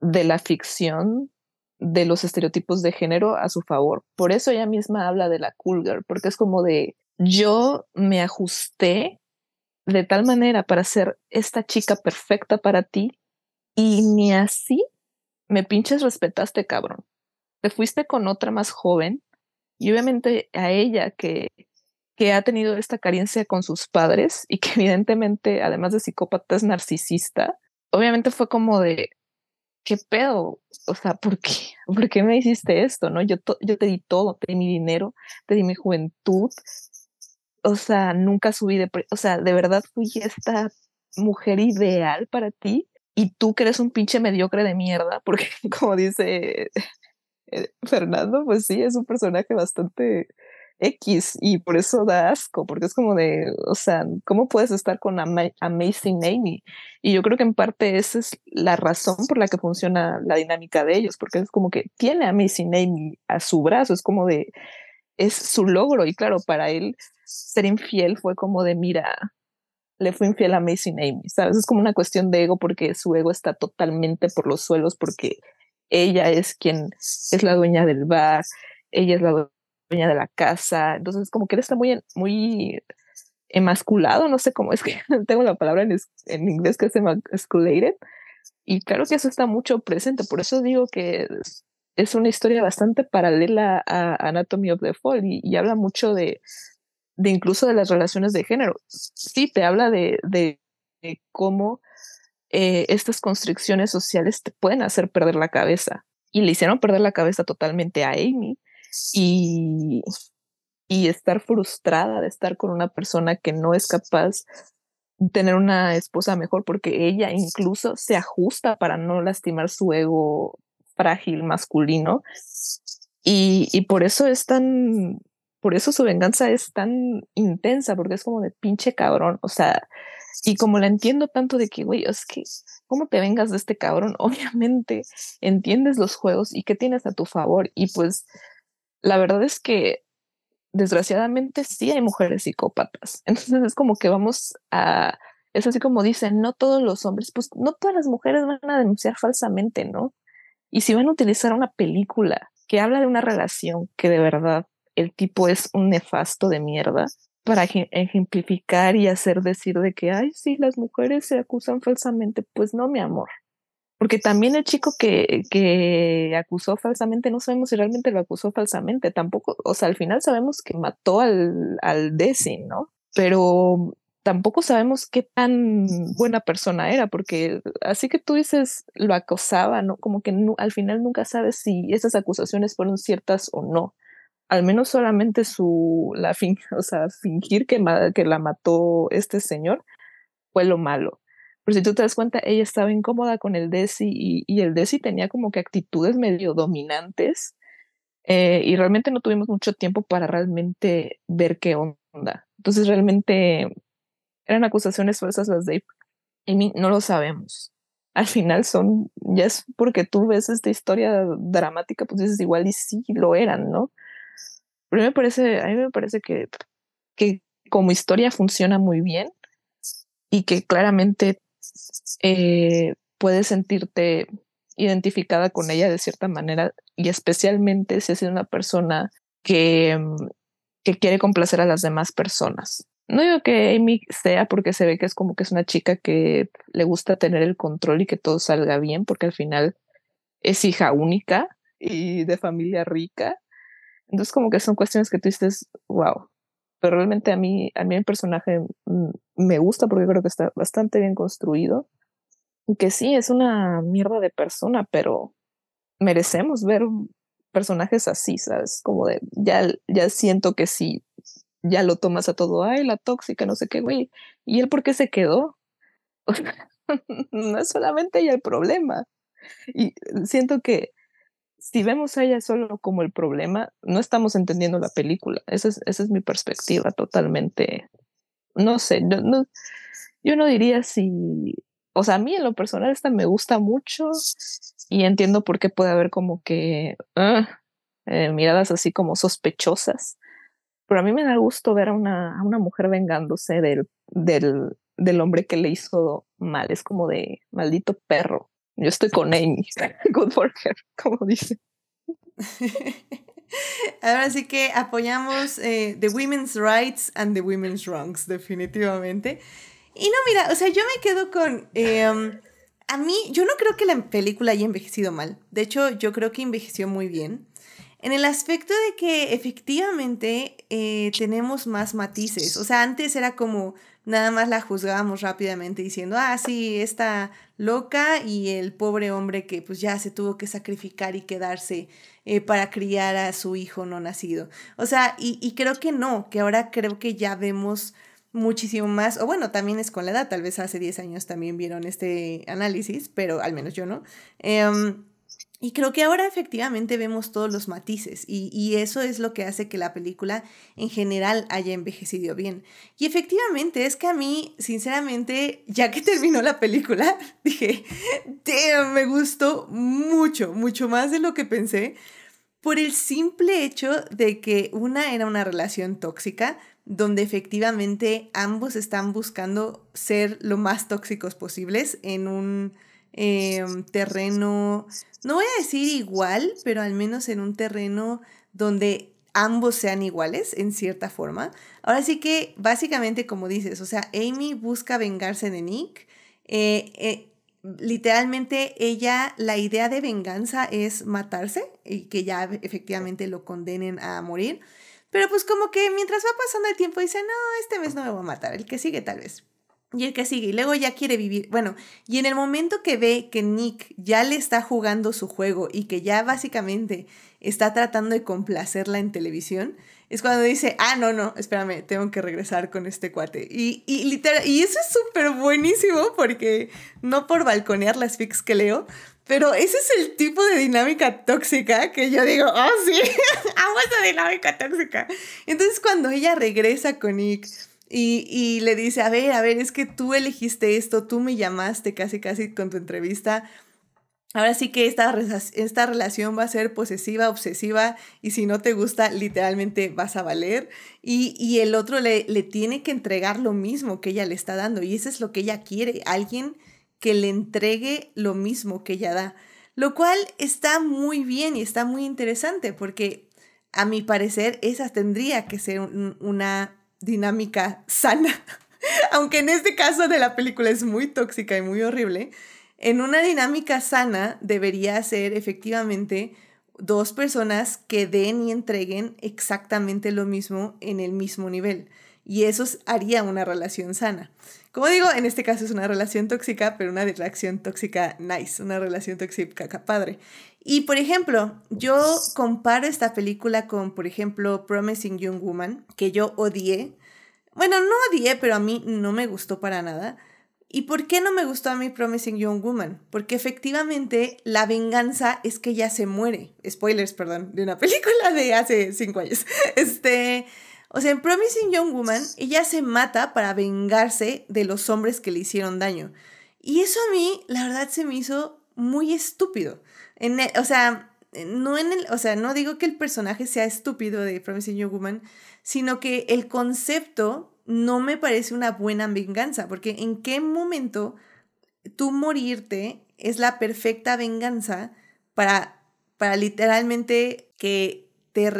de la ficción de los estereotipos de género a su favor. Por eso ella misma habla de la cool girl, porque es como de yo me ajusté de tal manera para ser esta chica perfecta para ti y ni así me pinches respetaste, cabrón. Te fuiste con otra más joven y obviamente a ella que que ha tenido esta carencia con sus padres y que evidentemente, además de psicópata, es narcisista, obviamente fue como de, ¿qué pedo? O sea, ¿por qué? ¿Por qué me hiciste esto? ¿No? Yo, yo te di todo, te di mi dinero, te di mi juventud. O sea, nunca subí de... O sea, de verdad fui esta mujer ideal para ti y tú que eres un pinche mediocre de mierda, porque como dice eh, Fernando, pues sí, es un personaje bastante X y por eso da asco, porque es como de, o sea, ¿cómo puedes estar con Amazing Amy? Y yo creo que en parte esa es la razón por la que funciona la dinámica de ellos, porque es como que tiene a Amazing Amy a su brazo, es como de, es su logro y claro, para él ser infiel fue como de, mira, le fue infiel a Amazing Amy, ¿sabes? Es como una cuestión de ego porque su ego está totalmente por los suelos porque ella es quien es la dueña del bar, ella es la dueña de la casa, entonces como que él está muy, muy emasculado, no sé cómo es que tengo la palabra en, en inglés que es emasculated, y claro que eso está mucho presente, por eso digo que es, una historia bastante paralela a Anatomy of the Fall y, habla mucho de, de incluso de las relaciones de género. Sí, te habla de, de, cómo eh, estas constricciones sociales te pueden hacer perder la cabeza. Y le hicieron perder la cabeza totalmente a Amy. Y, y estar frustrada de estar con una persona que no es capaz de tener una esposa mejor porque ella incluso se ajusta para no lastimar su ego frágil masculino. Y, y por eso es tan por eso su venganza es tan intensa porque es como de pinche cabrón. O sea y como la entiendo tanto de que güey es que cómo te vengas de este cabrón obviamente entiendes los juegos y qué tienes a tu favor y pues la verdad es que desgraciadamente sí hay mujeres psicópatas. Entonces es como que vamos a, es así como dicen, no todos los hombres, pues no todas las mujeres van a denunciar falsamente, ¿no? Y si van a utilizar una película que habla de una relación que de verdad el tipo es un nefasto de mierda para ejemplificar y hacer decir de que, ay, sí, las mujeres se acusan falsamente, pues no, mi amor. Porque también el chico que, que acusó falsamente, no sabemos si realmente lo acusó falsamente, tampoco, o sea, al final sabemos que mató al, al Desi, ¿no? Pero tampoco sabemos qué tan buena persona era, porque así que tú dices, lo acosaba, ¿no? Como que al final nunca sabes si esas acusaciones fueron ciertas o no. Al menos solamente su, la fin, o sea, fingir que, que la mató este señor fue lo malo. Pero si tú te das cuenta, ella estaba incómoda con el Desi y, el Desi tenía como que actitudes medio dominantes eh, y realmente no tuvimos mucho tiempo para realmente ver qué onda. Entonces realmente eran acusaciones falsas las de Amy, no lo sabemos. Al final son, ya es porque tú ves esta historia dramática, pues dices igual y sí lo eran, ¿no? A mí me parece, a me parece que, como historia funciona muy bien y que claramente eh, puedes sentirte identificada con ella de cierta manera y especialmente si es una persona que, que quiere complacer a las demás personas. No digo que Amy sea porque se ve que es como que es una chica que le gusta tener el control y que todo salga bien, porque al final es hija única y de familia rica. Entonces como que son cuestiones que tú dices, wow, pero realmente a mí, a mí el personaje mm, me gusta porque creo que está bastante bien construido. Que sí, es una mierda de persona, pero merecemos ver personajes así, ¿sabes? Como de, ya, ya siento que sí, ya lo tomas a todo, ay, la tóxica, no sé qué, güey. ¿Y él por qué se quedó? no es solamente ella el problema. Y siento que si vemos a ella solo como el problema, no estamos entendiendo la película. Esa es, esa es mi perspectiva totalmente. No sé, yo no, yo no diría si. O sea, a mí en lo personal esta me gusta mucho y entiendo por qué puede haber como que ah, eh, miradas así como sospechosas. Pero a mí me da gusto ver a una, a una mujer vengándose del, del, del hombre que le hizo mal. Es como de maldito perro. Yo estoy con Amy. Good for her, como dice. Ahora sí que apoyamos eh, the women's rights and the women's wrongs, definitivamente. Y no, mira, o sea, yo me quedo con... Em, a mí, yo no creo que la película haya envejecido mal. De hecho, yo creo que envejeció muy bien. En el aspecto de que efectivamente eh, tenemos más matices. O sea, antes era como nada más la juzgábamos rápidamente diciendo, ah, sí, está loca y el pobre hombre que pues ya se tuvo que sacrificar y quedarse eh, para criar a su hijo no nacido. O sea, y, y creo que no, que ahora creo que ya vemos muchísimo más, o bueno, también es con la edad, tal vez hace 10 años también vieron este análisis, pero al menos yo no. Em, y creo que ahora efectivamente vemos todos los matices y, y, eso es lo que hace que la película en general haya envejecido bien. Y efectivamente es que a mí, sinceramente, ya que terminó la película, dije, me gustó mucho, mucho más de lo que pensé por el simple hecho de que una era una relación tóxica, donde efectivamente ambos están buscando ser lo más tóxicos posibles en un em, terreno, no voy a decir igual, pero al menos en un terreno donde ambos sean iguales en cierta forma. Ahora sí que básicamente como dices, o sea, Amy busca vengarse de Nick. Eh, eh, literalmente ella, la idea de venganza es matarse y que ya efectivamente lo condenen a morir. Pero pues como que mientras va pasando el tiempo dice, no, este mes no me voy a matar, el que sigue tal vez. Y el que sigue, y luego ya quiere vivir. Bueno, y en el momento que ve que Nick ya le está jugando su juego y que ya básicamente está tratando de complacerla en televisión, es cuando dice, ah, no, no, espérame, tengo que regresar con este cuate. Y, y, literal, y eso es súper buenísimo porque no por balconear las fics que leo, pero ese es el tipo de dinámica tóxica que yo digo, oh sí, amo esa dinámica tóxica. Entonces cuando ella regresa con Nick y, y, le dice, a ver, a ver, es que tú elegiste esto, tú me llamaste casi, casi con tu entrevista. Ahora sí que esta, esta relación va a ser posesiva, obsesiva, y si no te gusta, literalmente vas a valer. Y, y el otro le, le tiene que entregar lo mismo que ella le está dando, y eso es lo que ella quiere, alguien que le entregue lo mismo que ella da. Lo cual está muy bien y está muy interesante porque a mi parecer esa tendría que ser una dinámica sana. Aunque en este caso de la película es muy tóxica y muy horrible, en una dinámica sana debería ser efectivamente dos personas que den y entreguen exactamente lo mismo en el mismo nivel. Y eso haría una relación sana. Como digo, en este caso es una relación tóxica, pero una relación tóxica nice, una relación tóxica padre. Y por ejemplo, yo comparo esta película con, por ejemplo, Promising Young Woman, que yo odié. Bueno, no odié, pero a mí no me gustó para nada. ¿Y por qué no me gustó a mí Promising Young Woman? Porque efectivamente la venganza es que ella se muere. Spoilers, perdón, de una película de hace cinco años. Este, o sea, en Promising Young Woman, ella se mata para vengarse de los hombres que le hicieron daño. Y eso a mí, la verdad, se me hizo muy estúpido. En o sea, no en el, o sea, no digo que el personaje sea estúpido de Promising Young Woman, sino que el concepto no me parece una buena venganza, porque en qué momento tú morirte es la perfecta venganza para, para literalmente que te,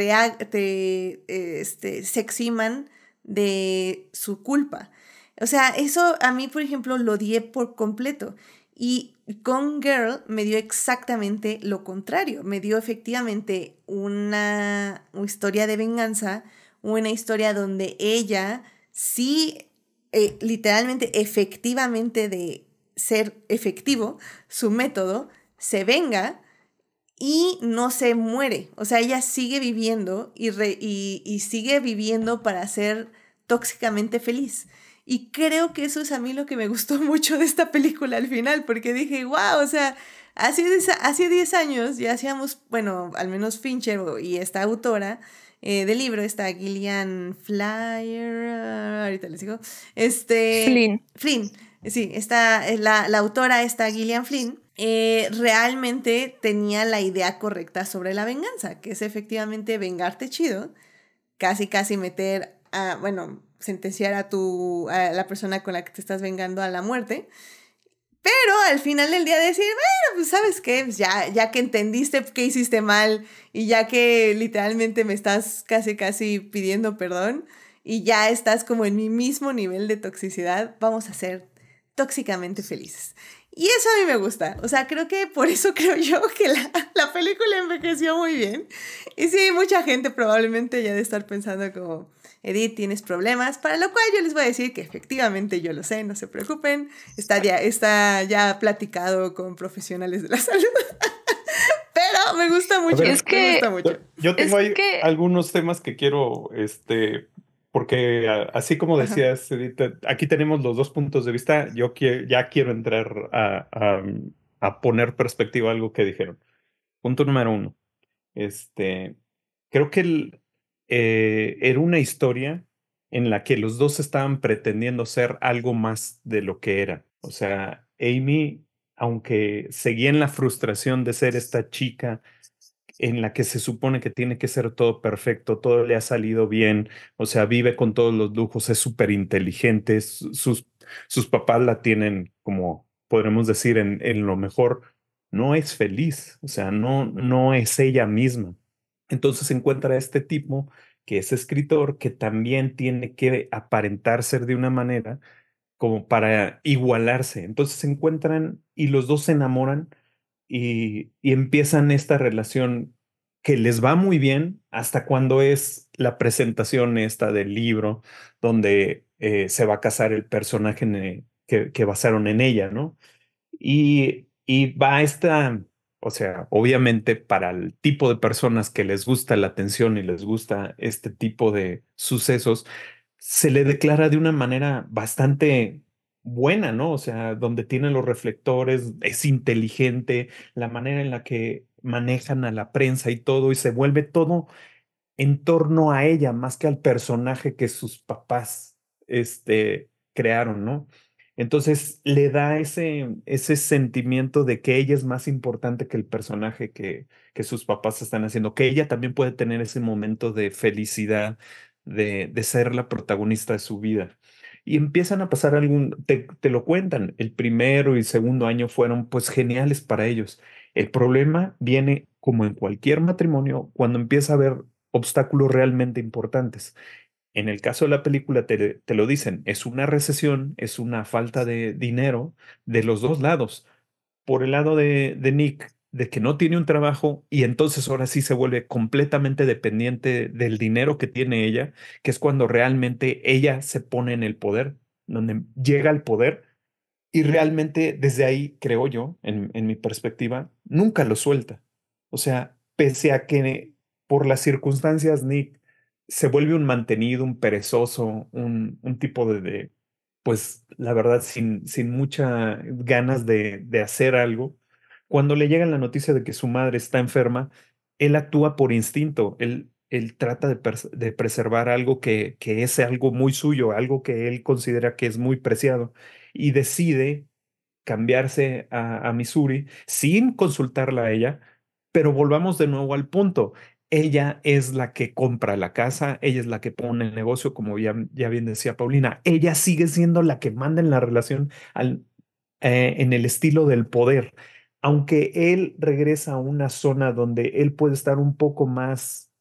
te este, se eximan de su culpa. O sea, eso a mí, por ejemplo, lo di por completo. Y con Girl me dio exactamente lo contrario. Me dio efectivamente una, historia de venganza, una historia donde ella sí, eh, literalmente, efectivamente de ser efectivo, su método, se venga y no se muere. O sea, ella sigue viviendo y, y, y sigue viviendo para ser tóxicamente feliz. Y creo que eso es a mí lo que me gustó mucho de esta película al final, porque dije, wow, o sea, hace, hace 10 años ya hacíamos, bueno, al menos Fincher y esta autora eh, del libro, está Gillian Flyer, ahorita les digo, este... Flynn. Flynn, sí, está, eh, la, la autora, está Gillian Flynn, eh, realmente tenía la idea correcta sobre la venganza, que es efectivamente vengarte chido, casi casi meter a, bueno, sentenciar a tu, a la persona con la que te estás vengando a la muerte. Pero al final del día decir, bueno, pues sabes qué, pues ya, ya que entendiste que hiciste mal y ya que literalmente me estás casi casi pidiendo perdón y ya estás como en mi mismo nivel de toxicidad, vamos a ser tóxicamente felices. Y eso a mí me gusta. O sea, creo que por eso creo yo que la, la, película envejeció muy bien. Y sí, mucha gente probablemente ya de estar pensando como, Edith, tienes problemas, para lo cual yo les voy a decir que efectivamente yo lo sé, no se preocupen. Está ya, está ya platicado con profesionales de la salud. Pero me gusta mucho. es que, me gusta mucho. Yo, tengo ahí algunos temas que quiero este, porque así como decías, aquí tenemos los dos puntos de vista. Yo ya quiero entrar a, a, poner perspectiva algo que dijeron. Punto número uno. Este, creo que el, eh, era una historia en la que los dos estaban pretendiendo ser algo más de lo que era. O sea, Amy, aunque seguía en la frustración de ser esta chica en la que se supone que tiene que ser todo perfecto, todo le ha salido bien, o sea, vive con todos los lujos, es súper inteligente, sus, sus papás la tienen como podremos decir en, en lo mejor, no es feliz, o sea, no, no es ella misma. Entonces encuentra este tipo que es escritor, que también tiene que aparentar ser de una manera como para igualarse. Entonces se encuentran y los dos se enamoran y, empiezan esta relación que les va muy bien hasta cuando es la presentación esta del libro donde eh, se va a casar el personaje que, que, basaron en ella, ¿no? Y, y va esta, o sea, obviamente para el tipo de personas que les gusta la atención y les gusta este tipo de sucesos, se le declara de una manera bastante buena, ¿no? O sea, donde tiene los reflectores, es inteligente, la manera en la que manejan a la prensa y todo, y se vuelve todo en torno a ella, más que al personaje que sus papás este, crearon, ¿no? Entonces le da ese, ese sentimiento de que ella es más importante que el personaje que, que sus papás están haciendo, que ella también puede tener ese momento de felicidad, de, de ser la protagonista de su vida y empiezan a pasar algún, te, lo cuentan, el primero y segundo año fueron pues geniales para ellos. El problema viene, como en cualquier matrimonio, cuando empieza a haber obstáculos realmente importantes. En el caso de la película te, te lo dicen, es una recesión, es una falta de dinero de los dos lados. Por el lado de, de Nick, de que no tiene un trabajo y entonces ahora sí se vuelve completamente dependiente del dinero que tiene ella, que es cuando realmente ella se pone en el poder, donde llega al poder y realmente desde ahí, creo yo, en, en mi perspectiva, nunca lo suelta. O sea, pese a que por las circunstancias Nick se vuelve un mantenido, un perezoso, un, un tipo de, pues la verdad, sin, sin muchas ganas de, de hacer algo, cuando le llega la noticia de que su madre está enferma, él actúa por instinto, él, él trata de, preservar algo que, que es algo muy suyo, algo que él considera que es muy preciado, y decide cambiarse a, Missouri sin consultarla a ella, pero volvamos de nuevo al punto. Ella es la que compra la casa, ella es la que pone el negocio, como ya, bien decía Paulina. Ella sigue siendo la que manda en la relación eh, en el estilo del poder aunque él regresa a una zona donde él puede estar un poco más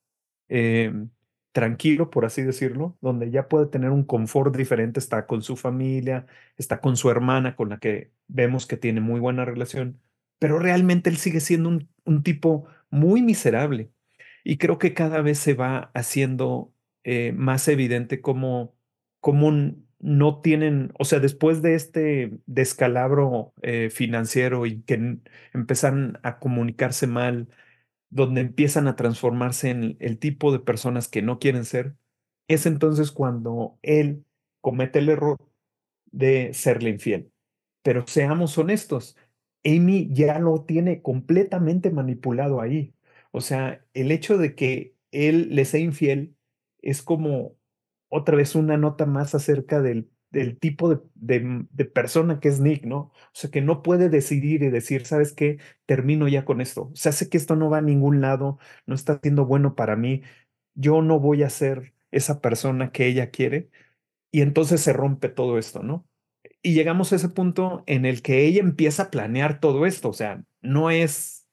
em, tranquilo, por así decirlo, donde ya puede tener un confort diferente, está con su familia, está con su hermana, con la que vemos que tiene muy buena relación, pero realmente él sigue siendo un, tipo muy miserable. Y creo que cada vez se va haciendo eh, más evidente cómo, cómo no tienen, o sea, después de este descalabro eh, financiero y que empiezan a comunicarse mal donde empiezan a transformarse en el tipo de personas que no quieren ser, es entonces cuando él comete el error de serle infiel. Pero seamos honestos, Amy ya lo tiene completamente manipulado ahí. O sea, el hecho de que él le sea infiel es como otra vez una nota más acerca del, tipo de, de, de, persona que es Nick, ¿no? O sea, que no puede decidir y decir, ¿sabes qué? Termino ya con esto. O sea, sé que esto no va a ningún lado, no está siendo bueno para mí. Yo no voy a ser esa persona que ella quiere. Y entonces se rompe todo esto, ¿no? Y llegamos a ese punto en el que ella empieza a planear todo esto. O sea, no es,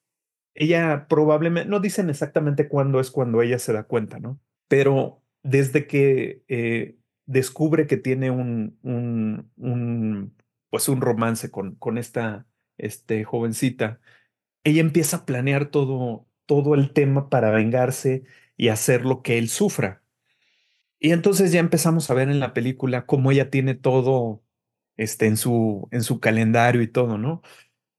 ella probablemente, no dicen exactamente cuándo es cuando ella se da cuenta, ¿no? Pero desde que eh, descubre que tiene un, un, pues un romance con, con esta este, jovencita, ella empieza a planear todo, todo el tema para vengarse y hacer lo que él sufra. Y entonces ya empezamos a ver en la película cómo ella tiene todo este, en, su, en su calendario y todo, ¿no?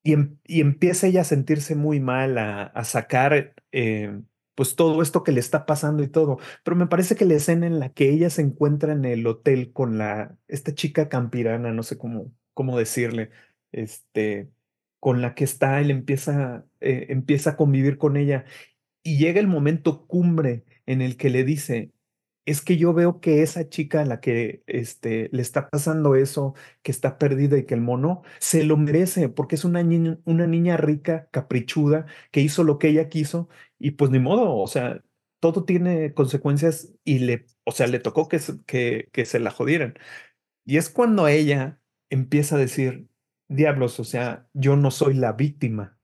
Y, y empieza ella a sentirse muy mal, a, a sacar eh, pues todo esto que le está pasando y todo. Pero me parece que la escena en la que ella se encuentra en el hotel con la, esta chica campirana, no sé cómo, cómo decirle, este, con la que está, él empieza, eh, empieza a convivir con ella y llega el momento cumbre en el que le dice, es que yo veo que esa chica a la que este, le está pasando eso, que está perdida y que el mono se lo merece, porque es una niña, rica, caprichuda, que hizo lo que ella quiso y pues ni modo, o sea, todo tiene consecuencias y le, o sea, le tocó que, que, que se la jodieran. Y es cuando ella empieza a decir, diablos, o sea, yo no soy la víctima,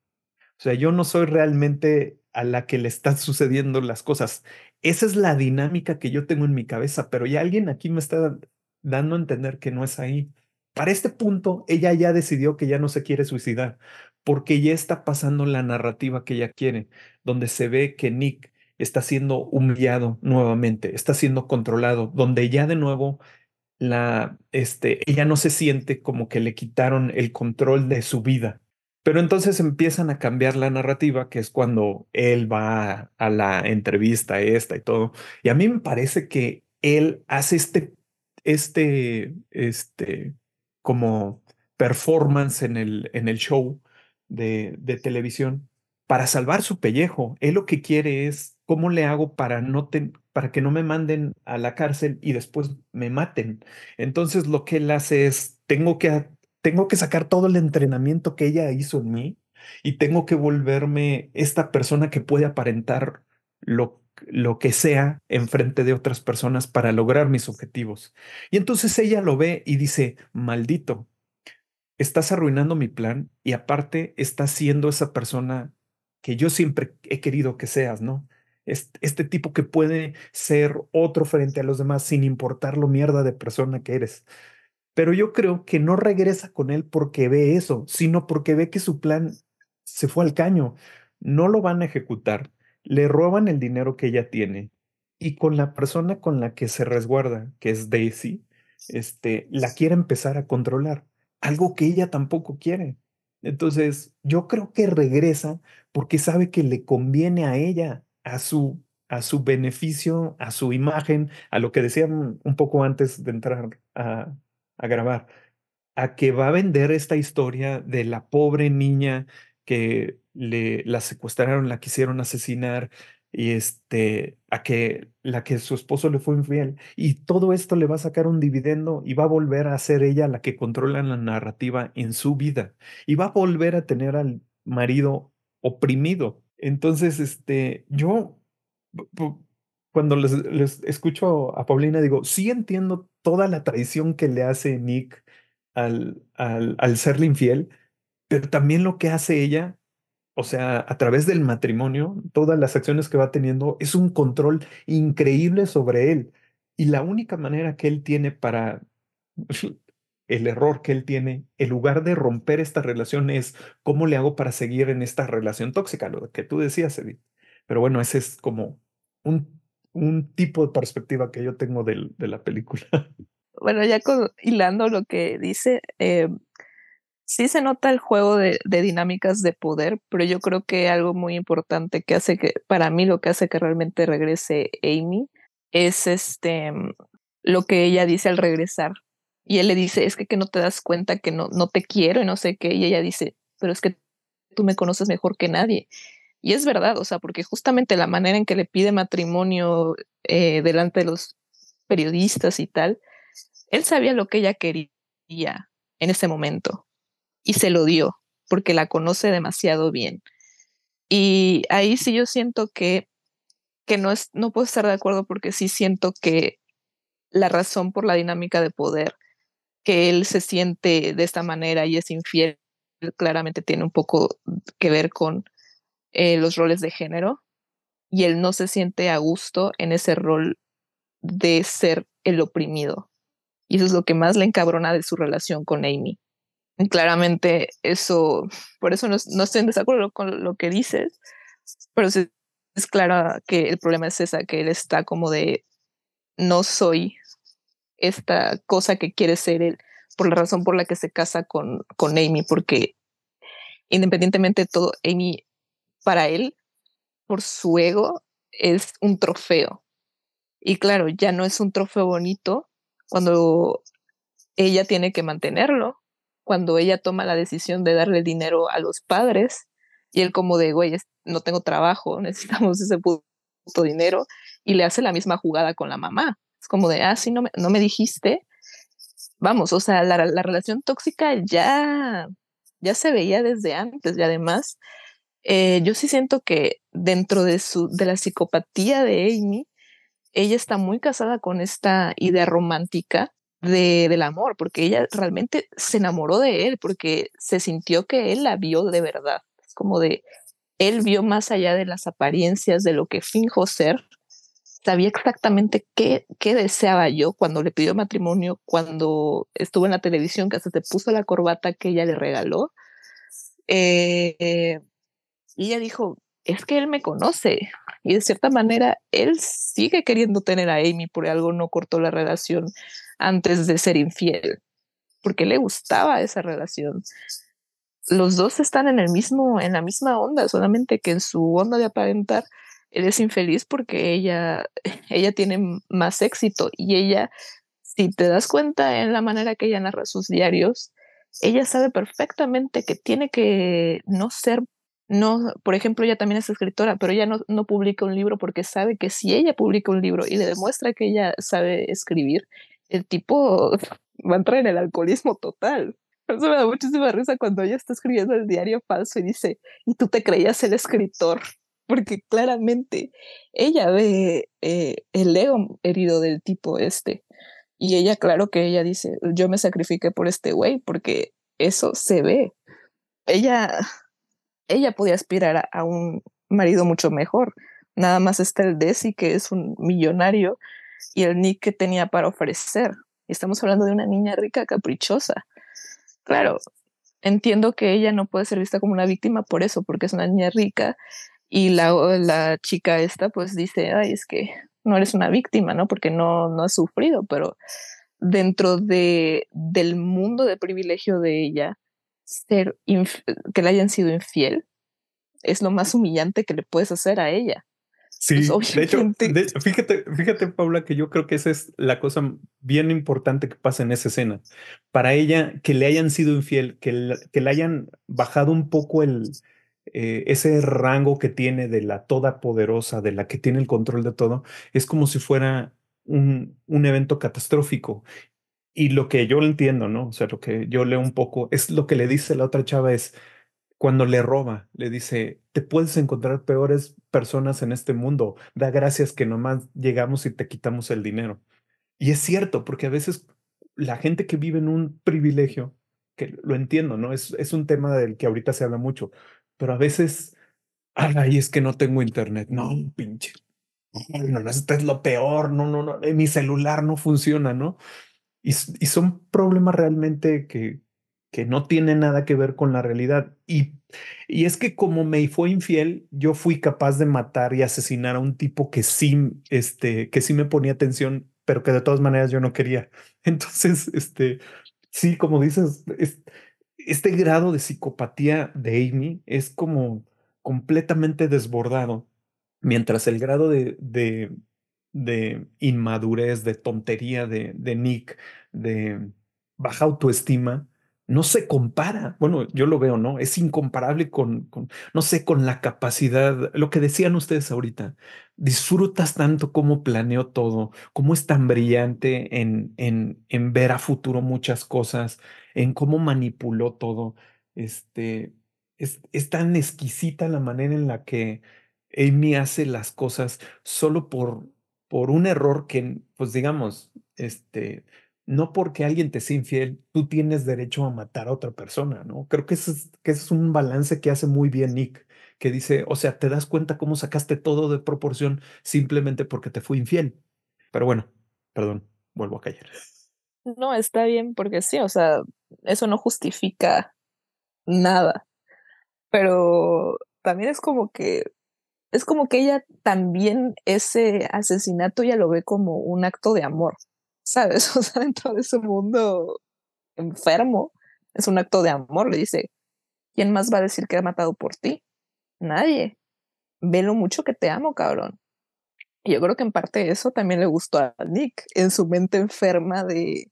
o sea, yo no soy realmente a la que le están sucediendo las cosas. Esa es la dinámica que yo tengo en mi cabeza, pero ya alguien aquí me está dando a entender que no es ahí. Para este punto, ella ya decidió que ya no se quiere suicidar, porque ya está pasando la narrativa que ella quiere, donde se ve que Nick está siendo humillado nuevamente, está siendo controlado, donde ya de nuevo la, este, ella no se siente como que le quitaron el control de su vida. Pero entonces empiezan a cambiar la narrativa, que es cuando él va a la entrevista esta y todo. Y a mí me parece que él hace este, este, este, como performance en el, en el show de, de televisión para salvar su pellejo. Él lo que quiere es cómo le hago para no para que no me manden a la cárcel y después me maten. Entonces lo que él hace es tengo que tengo que sacar todo el entrenamiento que ella hizo en mí y tengo que volverme esta persona que puede aparentar lo, lo que sea en frente de otras personas para lograr mis objetivos. Y entonces ella lo ve y dice, maldito, estás arruinando mi plan y aparte estás siendo esa persona que yo siempre he querido que seas, ¿no? Este, este tipo que puede ser otro frente a los demás sin importar lo mierda de persona que eres. Pero yo creo que no regresa con él porque ve eso, sino porque ve que su plan se fue al caño. No lo van a ejecutar. Le roban el dinero que ella tiene y con la persona con la que se resguarda, que es Daisy, este, la quiere empezar a controlar, algo que ella tampoco quiere. Entonces, yo creo que regresa porque sabe que le conviene a ella, a su, a su beneficio, a su imagen, a lo que decían un poco antes de entrar a, a grabar, a que va a vender esta historia de la pobre niña que le la secuestraron, la quisieron asesinar y este a que la que su esposo le fue infiel y todo esto le va a sacar un dividendo y va a volver a ser ella la que controla la narrativa en su vida y va a volver a tener al marido oprimido. Entonces, este, yo cuando les, les, escucho a Paulina, digo, sí entiendo toda la traición que le hace Nick al, al, al serle infiel, pero también lo que hace ella, o sea, a través del matrimonio, todas las acciones que va teniendo, es un control increíble sobre él. Y la única manera que él tiene para el error que él tiene, en lugar de romper esta relación, es cómo le hago para seguir en esta relación tóxica, lo que tú decías, Edith. Pero bueno, ese es como un un tipo de perspectiva que yo tengo de, de la película. Bueno, ya con, hilando lo que dice, eh, sí se nota el juego de, de, dinámicas de poder, pero yo creo que algo muy importante que hace que, para mí lo que hace que realmente regrese Amy es este, lo que ella dice al regresar. Y él le dice, es que, que no te das cuenta que no, no te quiero y no sé qué. Y ella dice, pero es que tú me conoces mejor que nadie. Y es verdad, o sea, porque justamente la manera en que le pide matrimonio eh, delante de los periodistas y tal, él sabía lo que ella quería en ese momento y se lo dio porque la conoce demasiado bien. Y ahí sí yo siento que, que no, es, no puedo estar de acuerdo porque sí siento que la razón por la dinámica de poder, que él se siente de esta manera y es infiel, claramente tiene un poco que ver con eh, los roles de género y él no se siente a gusto en ese rol de ser el oprimido. Y eso es lo que más le encabrona de su relación con Amy claramente eso, por eso no, estoy en desacuerdo con lo que dices, pero es, es claro que el problema es esa, que él está como de, no soy esta cosa que quiere ser él, por la razón por la que se casa con, con Amy, porque independientemente de todo, Amy, para él, por su ego, es un trofeo. Y claro, ya no es un trofeo bonito cuando ella tiene que mantenerlo, cuando ella toma la decisión de darle dinero a los padres y él como de, güey, no tengo trabajo, necesitamos ese puto dinero y le hace la misma jugada con la mamá. Es como de, ah, sí, no me, no me dijiste. Vamos, o sea, la, la relación tóxica ya, ya se veía desde antes y además eh, yo sí siento que dentro de, su, de la psicopatía de Amy, ella está muy casada con esta idea romántica de, del amor, porque ella realmente se enamoró de él, porque se sintió que él la vio de verdad. Es como de, él vio más allá de las apariencias de lo que finjo ser, sabía exactamente qué, qué deseaba yo cuando le pidió matrimonio, cuando estuvo en la televisión, que hasta se puso la corbata que ella le regaló. Eh, y ella dijo, es que él me conoce. Y de cierta manera, él sigue queriendo tener a Amy, por algo no cortó la relación antes de ser infiel, porque le gustaba esa relación. Los dos están en el mismo, en la misma onda, solamente que en su onda de aparentar, él es infeliz porque ella, ella tiene más éxito y ella, si te das cuenta en la manera que ella narra sus diarios, ella sabe perfectamente que tiene que no ser no, por ejemplo, ella también es escritora, pero ella no, no, publica un libro porque sabe que si ella publica un libro y le demuestra que ella sabe escribir, el tipo va a entrar en el alcoholismo total. Eso me da muchísima risa cuando ella está escribiendo el diario falso y dice, y tú te creías el escritor, porque claramente ella ve eh, el ego herido del tipo este. Y ella, claro que ella dice, yo me sacrifiqué por este güey, porque eso se ve. Ella, ella podía aspirar a, un marido mucho mejor. Nada más está el Desi, que es un millonario, y el Nick que tenía para ofrecer. Estamos hablando de una niña rica, caprichosa. Claro, entiendo que ella no puede ser vista como una víctima por eso, porque es una niña rica y la, la chica esta pues dice, ay, es que no eres una víctima, ¿no? Porque no, no has sufrido, pero dentro de, del mundo de privilegio de ella, ser que le hayan sido infiel es lo más humillante que le puedes hacer a ella. Sí, pues, de hecho, fíjate, fíjate, Paula, que yo creo que esa es la cosa bien importante que pasa en esa escena. Para ella, que le hayan sido infiel, que, que le hayan bajado un poco el, eh, ese rango que tiene de la todopoderosa, de la que tiene el control de todo, es como si fuera un, un evento catastrófico. Y lo que yo entiendo, ¿no? O sea, lo que yo leo un poco, es lo que le dice la otra chava es, cuando le roba, le dice, te puedes encontrar peores personas en este mundo, da gracias que nomás llegamos y te quitamos el dinero. Y es cierto, porque a veces la gente que vive en un privilegio, que lo entiendo, ¿no? Es, es un tema del que ahorita se habla mucho, pero a veces, ay, es que no tengo internet, no, pinche. No, no, esto es lo peor, no, no, no, mi celular no funciona, ¿no? Y, y son problemas realmente que, que no tiene nada que ver con la realidad. Y, y es que como me fue infiel, yo fui capaz de matar y asesinar a un tipo que sí, este, que sí me ponía atención, pero que de todas maneras yo no quería. Entonces, este, sí, como dices, este grado de psicopatía de Amy es como completamente desbordado, mientras el grado de, de, inmadurez, de tontería de Nick, de baja autoestima, no se compara. Bueno, yo lo veo, ¿no? Es incomparable con, no sé, con la capacidad, lo que decían ustedes ahorita. Disfrutas tanto cómo planeó todo, cómo es tan brillante en, en, en ver a futuro muchas cosas, en cómo manipuló todo. Este, es, es tan exquisita la manera en la que Amy hace las cosas solo por, por un error que, pues digamos, este, no porque alguien te sea infiel, tú tienes derecho a matar a otra persona, ¿no? Creo que es, que es un balance que hace muy bien Nick, que dice, o sea, te das cuenta cómo sacaste todo de proporción simplemente porque te fui infiel. Pero bueno, perdón, vuelvo a callar. No, está bien, porque sí, o sea, eso no justifica nada. Pero también es como que, es como que ella también ese asesinato ya lo ve como un acto de amor. ¿Sabes? O sea, dentro de su mundo enfermo, es un acto de amor. Le dice, ¿quién más va a decir que ha matado por ti? Nadie. Ve lo mucho que te amo, cabrón. Y yo creo que en parte eso también le gustó a Nick, en su mente enferma de,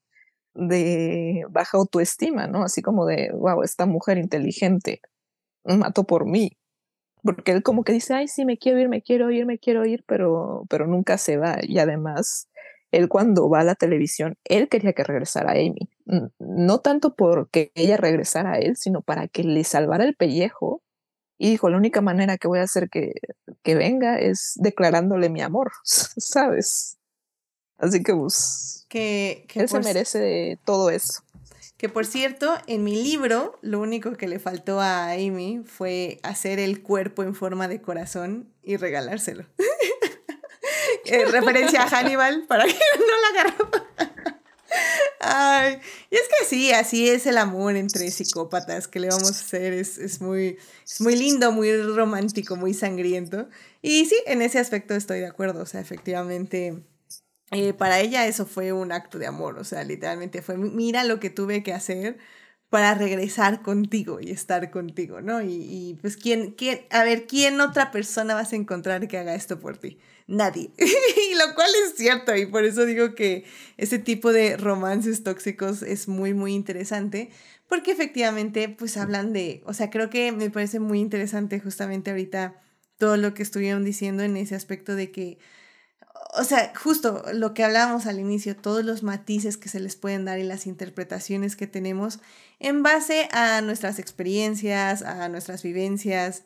de baja autoestima, ¿no? Así como de, wow, esta mujer inteligente mató por mí. Porque él como que dice, ay, sí, me quiero ir, me quiero ir, me quiero ir, pero, pero nunca se va. Y además, él cuando va a la televisión, él quería que regresara a Amy. No tanto porque ella regresara a él, sino para que le salvara el pellejo. Y dijo, la única manera que voy a hacer que, que venga es declarándole mi amor, ¿sabes? Así que, pues, que, que él se merece todo eso. Que por cierto, en mi libro, lo único que le faltó a Amy fue hacer el cuerpo en forma de corazón y regalárselo. Eh, referencia a Hannibal para que no la agarró. Ay, y es que sí, así es el amor entre psicópatas que le vamos a hacer. Es, es, muy, es muy lindo, muy romántico, muy sangriento. Y sí, en ese aspecto estoy de acuerdo. O sea, efectivamente, eh, para ella eso fue un acto de amor. O sea, literalmente fue, mira lo que tuve que hacer para regresar contigo y estar contigo, ¿no? Y, y pues, ¿quién, quién, a ver, ¿quién otra persona vas a encontrar que haga esto por ti? nadie. y lo cual es cierto, y por eso digo que ese tipo de romances tóxicos es muy, muy interesante, porque efectivamente, pues hablan de, o sea, creo que me parece muy interesante justamente ahorita todo lo que estuvieron diciendo en ese aspecto de que, o sea, justo lo que hablábamos al inicio, todos los matices que se les pueden dar y las interpretaciones que tenemos en base a nuestras experiencias, a nuestras vivencias,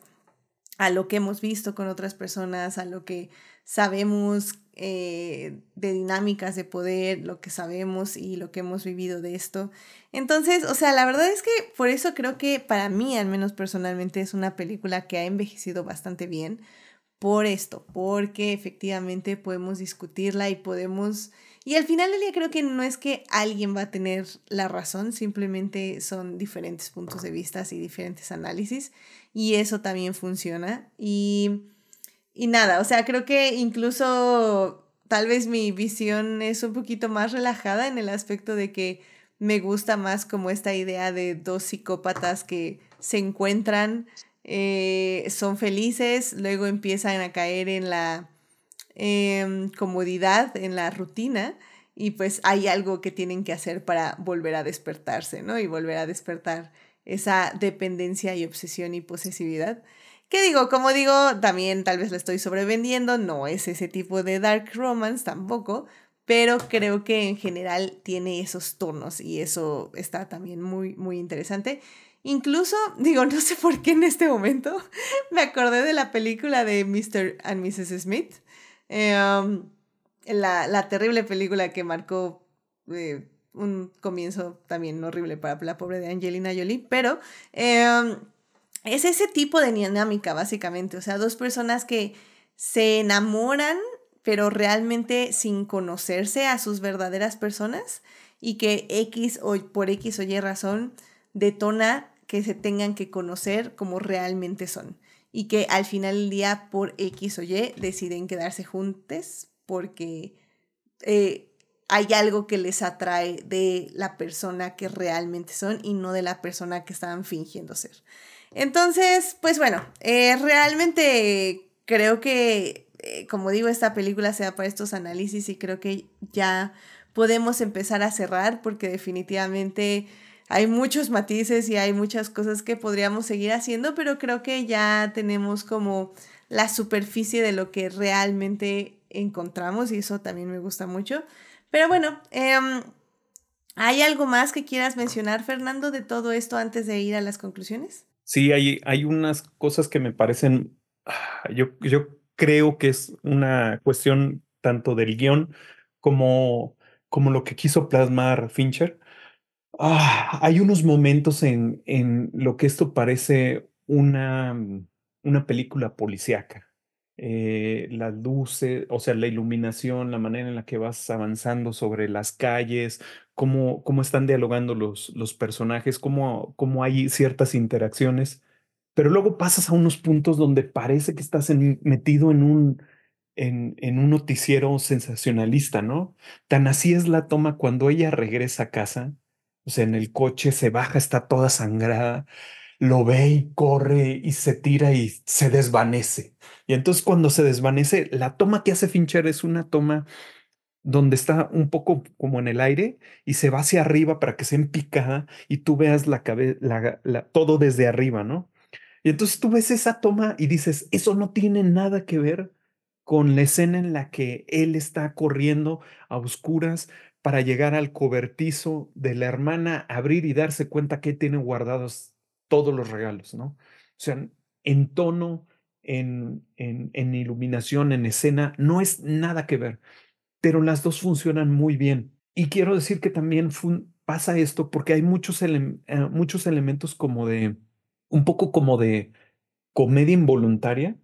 a lo que hemos visto con otras personas, a lo que sabemos eh, de dinámicas de poder, lo que sabemos y lo que hemos vivido de esto. Entonces, o sea, la verdad es que por eso creo que para mí, al menos personalmente, es una película que ha envejecido bastante bien por esto, porque efectivamente podemos discutirla y podemos... Y al final del día creo que no es que alguien va a tener la razón, simplemente son diferentes puntos de vista y diferentes análisis y eso también funciona. Y y nada, o sea, creo que incluso tal vez mi visión es un poquito más relajada en el aspecto de que me gusta más como esta idea de dos psicópatas que se encuentran, eh, son felices, luego empiezan a caer en la em, comodidad, en la rutina, y pues hay algo que tienen que hacer para volver a despertarse, ¿no? Y volver a despertar esa dependencia y obsesión y posesividad. ¿Qué digo? Como digo, también tal vez la estoy sobrevendiendo, no es ese tipo de dark romance tampoco, pero creo que en general tiene esos tonos y eso está también muy, muy interesante. Incluso, digo, no sé por qué en este momento me acordé de la película de Mr. and Mrs. Smith, um, la, la, terrible película que marcó eh, un comienzo también horrible para la pobre de Angelina Jolie, pero... Um, es ese tipo de dinámica, básicamente. O sea, dos personas que se enamoran, pero realmente sin conocerse a sus verdaderas personas y que X o por X o Y razón detona que se tengan que conocer como realmente son y que al final del día por X o Y deciden quedarse juntos porque eh, hay algo que les atrae de la persona que realmente son y no de la persona que estaban fingiendo ser. Entonces, pues bueno, eh, realmente creo que, eh, como digo, esta película se da para estos análisis y creo que ya podemos empezar a cerrar porque definitivamente hay muchos matices y hay muchas cosas que podríamos seguir haciendo, pero creo que ya tenemos como la superficie de lo que realmente encontramos y eso también me gusta mucho. Pero bueno, em, ¿hay algo más que quieras mencionar, Fernando, de todo esto antes de ir a las conclusiones? Sí, hay, hay unas cosas que me parecen, ah, yo, yo creo que es una cuestión tanto del guion como, como lo que quiso plasmar Fincher. Ah, hay unos momentos en, lo que esto parece una, una película policíaca. Eh, las luces, o sea, la iluminación, la manera en la que vas avanzando sobre las calles, cómo, cómo están dialogando los, los personajes, cómo, cómo hay ciertas interacciones, pero luego pasas a unos puntos donde parece que estás metido en un, en un noticiero sensacionalista, ¿no? Tan así es la toma cuando ella regresa a casa, o sea, en el coche se baja, está toda sangrada, lo ve y corre y se tira y se desvanece. Y entonces cuando se desvanece, la toma que hace Fincher es una toma donde está un poco como en el aire y se va hacia arriba para que sea en picada y tú veas la cabeza, todo desde arriba, ¿no? Y entonces tú ves esa toma y dices, eso no tiene nada que ver con la escena en la que él está corriendo a oscuras para llegar al cobertizo de la hermana, abrir y darse cuenta que tiene guardados todos los regalos, ¿no? O sea, en tono, en, en, en iluminación, en escena, no es nada que ver, pero las dos funcionan muy bien. Y quiero decir que también pasa esto porque hay muchos, eh, muchos elementos como de, un poco como de comedia involuntaria,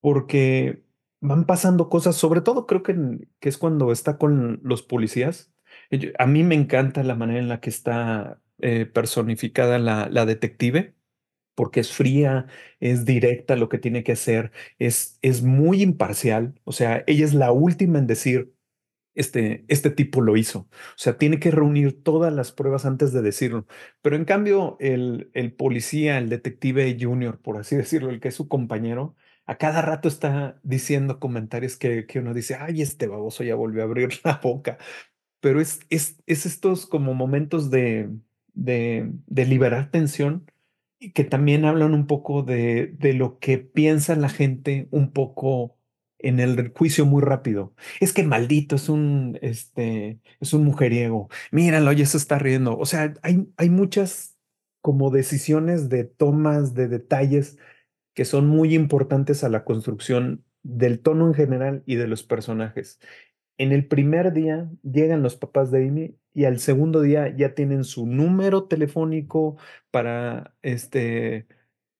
porque van pasando cosas, sobre todo creo que, que es cuando está con los policías. A mí me encanta la manera en la que está eh, personificada la, la detective, porque es fría, es directa lo que tiene que hacer, es, es muy imparcial, o sea, ella es la última en decir, este, este tipo lo hizo. O sea, tiene que reunir todas las pruebas antes de decirlo. Pero en cambio, el, el policía, el detective junior, por así decirlo, el que es su compañero, a cada rato está diciendo comentarios que, que uno dice, ay, este baboso ya volvió a abrir la boca. Pero es, es, es estos como momentos de, liberar tensión que también hablan un poco de, de lo que piensa la gente un poco en el juicio muy rápido. Es que maldito es un, este, es un mujeriego. Míralo, ya se está riendo. O sea, hay, hay muchas como decisiones de tomas, de detalles que son muy importantes a la construcción del tono en general y de los personajes. En el primer día llegan los papás de Amy y al segundo día ya tienen su número telefónico para este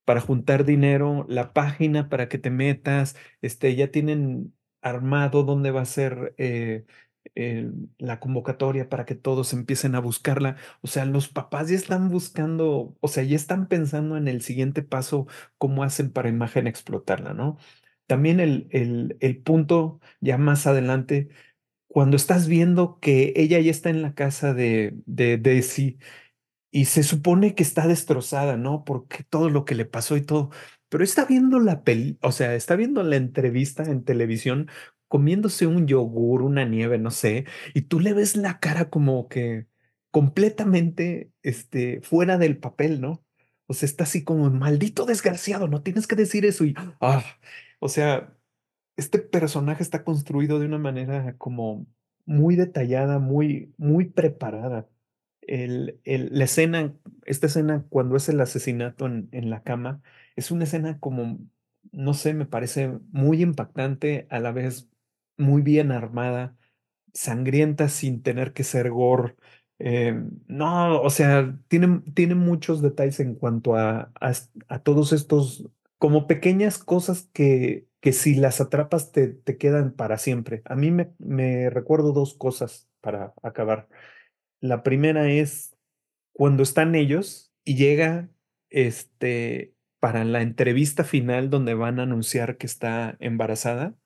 para juntar dinero, la página para que te metas, este, ya tienen armado dónde va a ser eh, la convocatoria para que todos empiecen a buscarla. O sea, los papás ya están buscando, o sea, ya están pensando en el siguiente paso, cómo hacen para imagen explotarla, ¿no? También el, el, el punto ya más adelante cuando estás viendo que ella ya está en la casa de, de Daisy y se supone que está destrozada, ¿no? Porque todo lo que le pasó y todo, pero está viendo la peli, o sea, está viendo la entrevista en televisión comiéndose un yogur, una nieve, no sé, y tú le ves la cara como que completamente este, fuera del papel, ¿no? O sea, está así como maldito desgraciado, no tienes que decir eso y, ah, o sea, este personaje está construido de una manera como muy detallada, muy, muy preparada. El, el, la escena, esta escena cuando es el asesinato en, en, la cama, es una escena como, no sé, me parece muy impactante, a la vez muy bien armada, sangrienta sin tener que ser gore. Eh, no, o sea, tiene, muchos detalles en cuanto a, a todos estos, como pequeñas cosas que que si las atrapas te, te quedan para siempre. A mí me, me recuerdo dos cosas para acabar. La primera es cuando están ellos y llega este para la entrevista final donde van a anunciar que está embarazada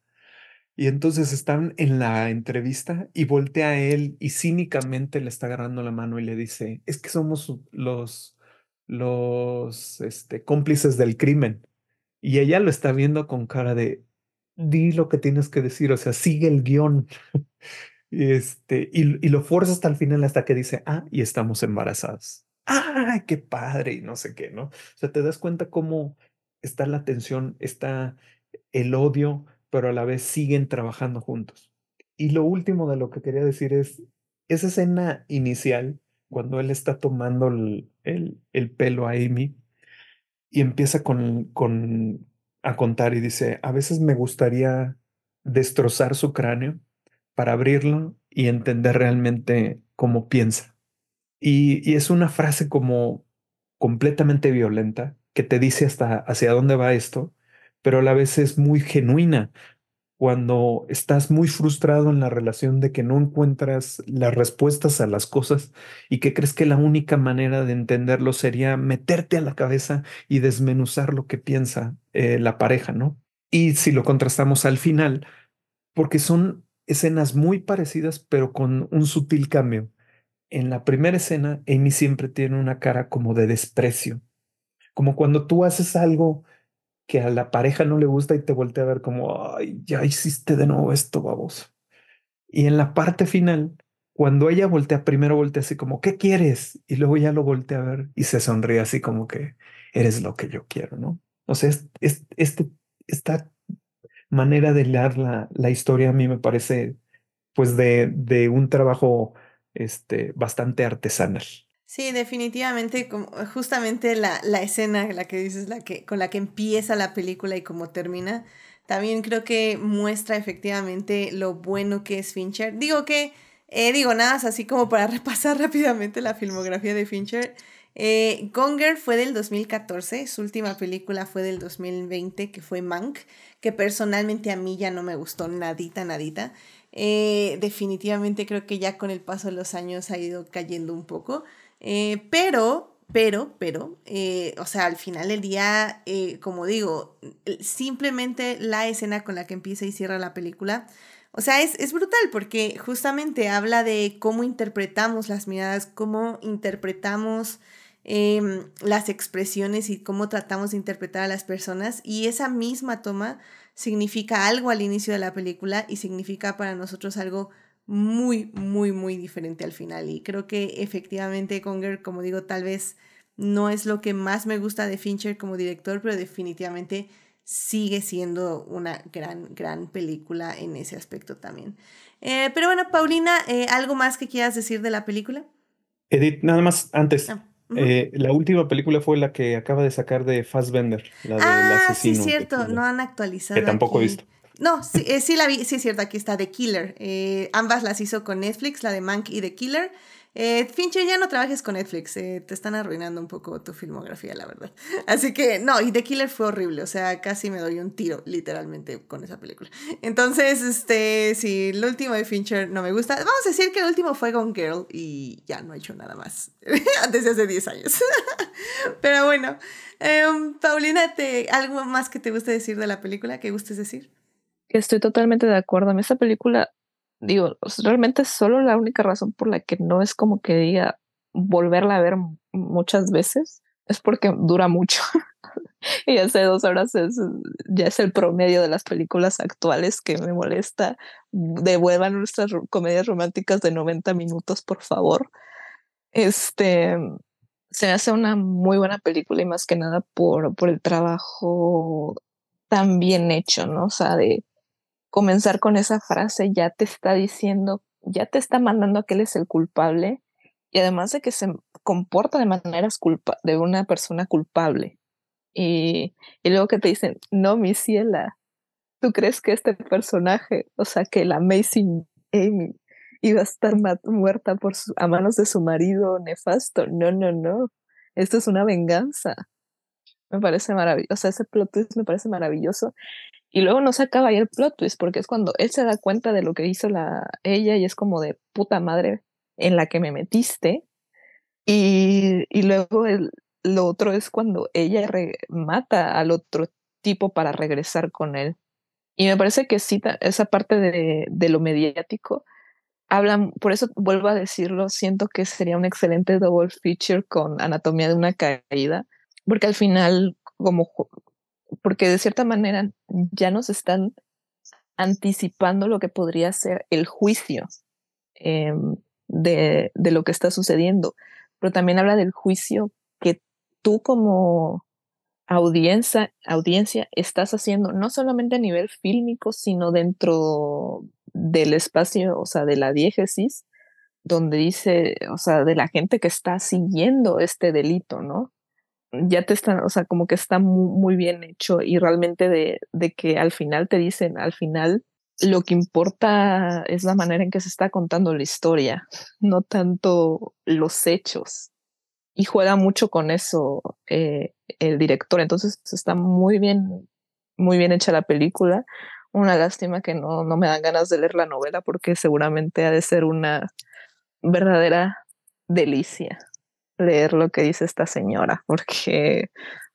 Y entonces están en la entrevista y voltea a él y cínicamente le está agarrando la mano y le dice, es que somos los, los este, cómplices del crimen. Y ella lo está viendo con cara de, di lo que tienes que decir, o sea, sigue el guion. Este, y, lo fuerza hasta el final, hasta que dice, ah, y estamos embarazadas. ¡Ah, qué padre! Y no sé qué, ¿no? O sea, te das cuenta cómo está la tensión, está el odio, pero a la vez siguen trabajando juntos. Y lo último de lo que quería decir es, esa escena inicial, cuando él está tomando el, el pelo a Amy y empieza con, con, a contar y dice, a veces me gustaría destrozar su cráneo para abrirlo y entender realmente cómo piensa. Y, y, es una frase como completamente violenta que te dice hasta hacia dónde va esto, pero a la vez es muy genuina. Cuando estás muy frustrado en la relación de que no encuentras las respuestas a las cosas y que crees que la única manera de entenderlo sería meterte a la cabeza y desmenuzar lo que piensa eh, la pareja, ¿no? Y si lo contrastamos al final, porque son escenas muy parecidas, pero con un sutil cambio. En la primera escena, Amy siempre tiene una cara como de desprecio, como cuando tú haces algo que a la pareja no le gusta y te voltea a ver como, ay, ya hiciste de nuevo esto, babos. Y en la parte final, cuando ella voltea, primero voltea así como, ¿qué quieres? Y luego ya lo voltea a ver y se sonríe así como que eres lo que yo quiero, ¿no? O sea, es, es, este, esta manera de leer la, la historia a mí me parece pues de, de un trabajo este, bastante artesanal. Sí, definitivamente, como justamente la, la escena, la que dices, la que, con la que empieza la película y cómo termina, también creo que muestra efectivamente lo bueno que es Fincher. Digo que, eh, digo nada, así como para repasar rápidamente la filmografía de Fincher. Eh, Gonger fue del 2014, su última película fue del 2020, que fue Mank, que personalmente a mí ya no me gustó nadita, nadita. Eh, definitivamente creo que ya con el paso de los años ha ido cayendo un poco. Eh, pero, pero, pero, eh, o sea, al final del día, como digo, simplemente la escena con la que empieza y cierra la película, o sea, es, es brutal porque justamente habla de cómo interpretamos las miradas, cómo interpretamos Em, las expresiones y cómo tratamos de interpretar a las personas y esa misma toma significa algo al inicio de la película y significa para nosotros algo muy, muy, muy diferente al final. Y creo que efectivamente Conger, como digo, tal vez no es lo que más me gusta de Fincher como director, pero definitivamente sigue siendo una gran, gran película en ese aspecto también. Eh, pero bueno, Paulina, eh, ¿algo más que quieras decir de la película? Edith, nada más antes. Ah. Eh, la última película fue la que acaba de sacar de Fassbender, la del ah, asesino. Sí, cierto, no han actualizado. Que tampoco he visto. No, sí, eh, sí, la vi, sí es cierto, aquí está The Killer. Eh, ambas las hizo con Netflix, la de Mank y The Killer. Eh, Fincher, ya no trabajes con Netflix, eh, te están arruinando un poco tu filmografía, la verdad. Así que no, y The Killer fue horrible, o sea, casi me doy un tiro, literalmente, con esa película. Entonces, este, sí, el último de Fincher no me gusta. Vamos a decir que el último fue Gone Girl y ya no he hecho nada más, desde hace 10 años. Pero bueno, em, Paulina, ¿te, ¿algo más que te guste decir de la película? ¿Qué gustes decir? Estoy totalmente de acuerdo. esta película digo, realmente solo la única razón por la que no es como que diga volverla a ver muchas veces es porque dura mucho. y hace dos horas es, ya es el promedio de las películas actuales que me molesta. Devuelvan nuestras comedias románticas de 90 minutos, por favor. Este se hace una muy buena película y más que nada por, por el trabajo tan bien hecho, ¿no? O sea, de comenzar con esa frase ya te está diciendo, ya te está mandando a que él es el culpable y además de que se comporta de maneras culpa de una persona culpable. Y, y luego que te dicen, no, mi ciela, ¿tú crees que este personaje, o sea, que la Amazing Amy iba a estar muerta por a manos de su marido nefasto? No, no, no. Esto es una venganza. Me parece maravilloso. O sea, ese plot twist me parece maravilloso. Y luego no se acaba ahí el plot twist, porque es cuando él se da cuenta de lo que hizo la, ella y es como de puta madre en la que me metiste. Y, y luego el, lo otro es cuando ella mata al otro tipo para regresar con él. Y me parece que sí, esa parte de, de lo mediático hablan, por eso vuelvo a decirlo, siento que sería un excelente double feature con Anatomía de una caída, porque al final, como, porque de cierta manera ya nos están anticipando lo que podría ser el juicio em, de, de lo que está sucediendo, pero también habla del juicio que tú como audiencia, audiencia estás haciendo, no solamente a nivel fílmico, sino dentro del espacio, o sea, de la diégesis, donde dice, o sea, de la gente que está siguiendo este delito, ¿no? Ya te están, o sea, como que está muy, bien hecho y realmente de, de que al final te dicen, al final lo que importa es la manera en que se está contando la historia, no tanto los hechos. Y juega mucho con eso eh, el director, entonces está muy bien, muy bien hecha la película. Una lástima que no, no me dan ganas de leer la novela porque seguramente ha de ser una verdadera delicia leer lo que dice esta señora, porque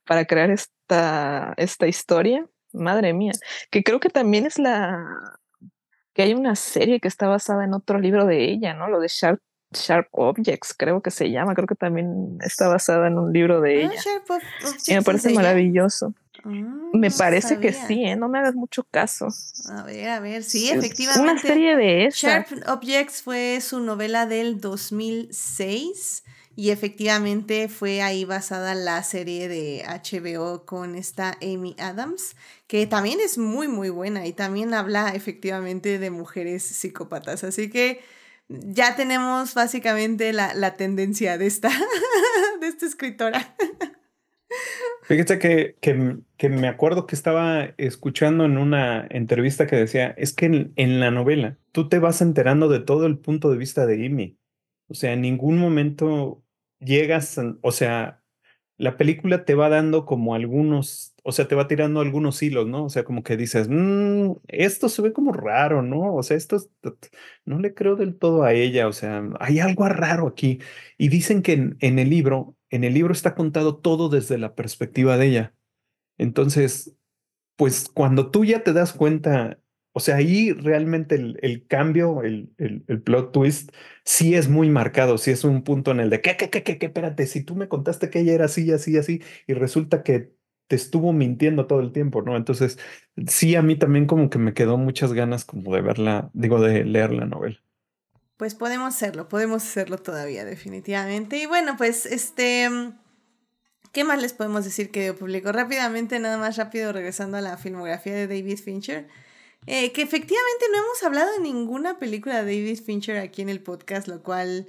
para crear esta, esta historia, madre mía, que creo que también es la que hay una serie que está basada en otro libro de ella, ¿no? Lo de Sharp, Sharp Objects, creo que se llama, creo que también está basada en un libro de ah, ella. y me parece maravilloso. Mm, me parece que sí, ¿eh? no me hagas mucho caso. A ver, a ver, sí, efectivamente. Una serie de esa. Sharp Objects fue su novela del 2006 y efectivamente fue ahí basada la serie de HBO con esta Amy Adams, que también es muy, muy buena y también habla efectivamente de mujeres psicópatas. Así que ya tenemos básicamente la, la tendencia de esta, de esta escritora. Fíjate que, que, me acuerdo que estaba escuchando en una entrevista que decía, es que en, la novela tú te vas enterando de todo el punto de vista de Amy. O sea, en ningún momento llegas, o sea, la película te va dando como algunos, o sea, te va tirando algunos hilos, ¿no? O sea, como que dices, mm, esto se ve como raro, ¿no? O sea, esto no le creo del todo a ella, o sea, hay algo raro aquí. Y dicen que en el libro en el libro está contado todo desde la perspectiva de ella. Entonces, pues cuando tú ya te das cuenta, o sea, ahí realmente el, cambio, el, el, plot twist, sí es muy marcado, sí es un punto en el de, ¿qué, qué, qué, qué, qué, espérate, si tú me contaste que ella era así, así, así, y resulta que te estuvo mintiendo todo el tiempo, ¿no? Entonces, sí, a mí también como que me quedó muchas ganas como de verla, digo, de leer la novela. Pues podemos hacerlo, podemos hacerlo todavía, definitivamente. Y bueno, pues este. ¿Qué más les podemos decir que publicó? Rápidamente, nada más rápido, regresando a la filmografía de David Fincher. Eh, que efectivamente no hemos hablado de ninguna película de David Fincher aquí en el podcast, lo cual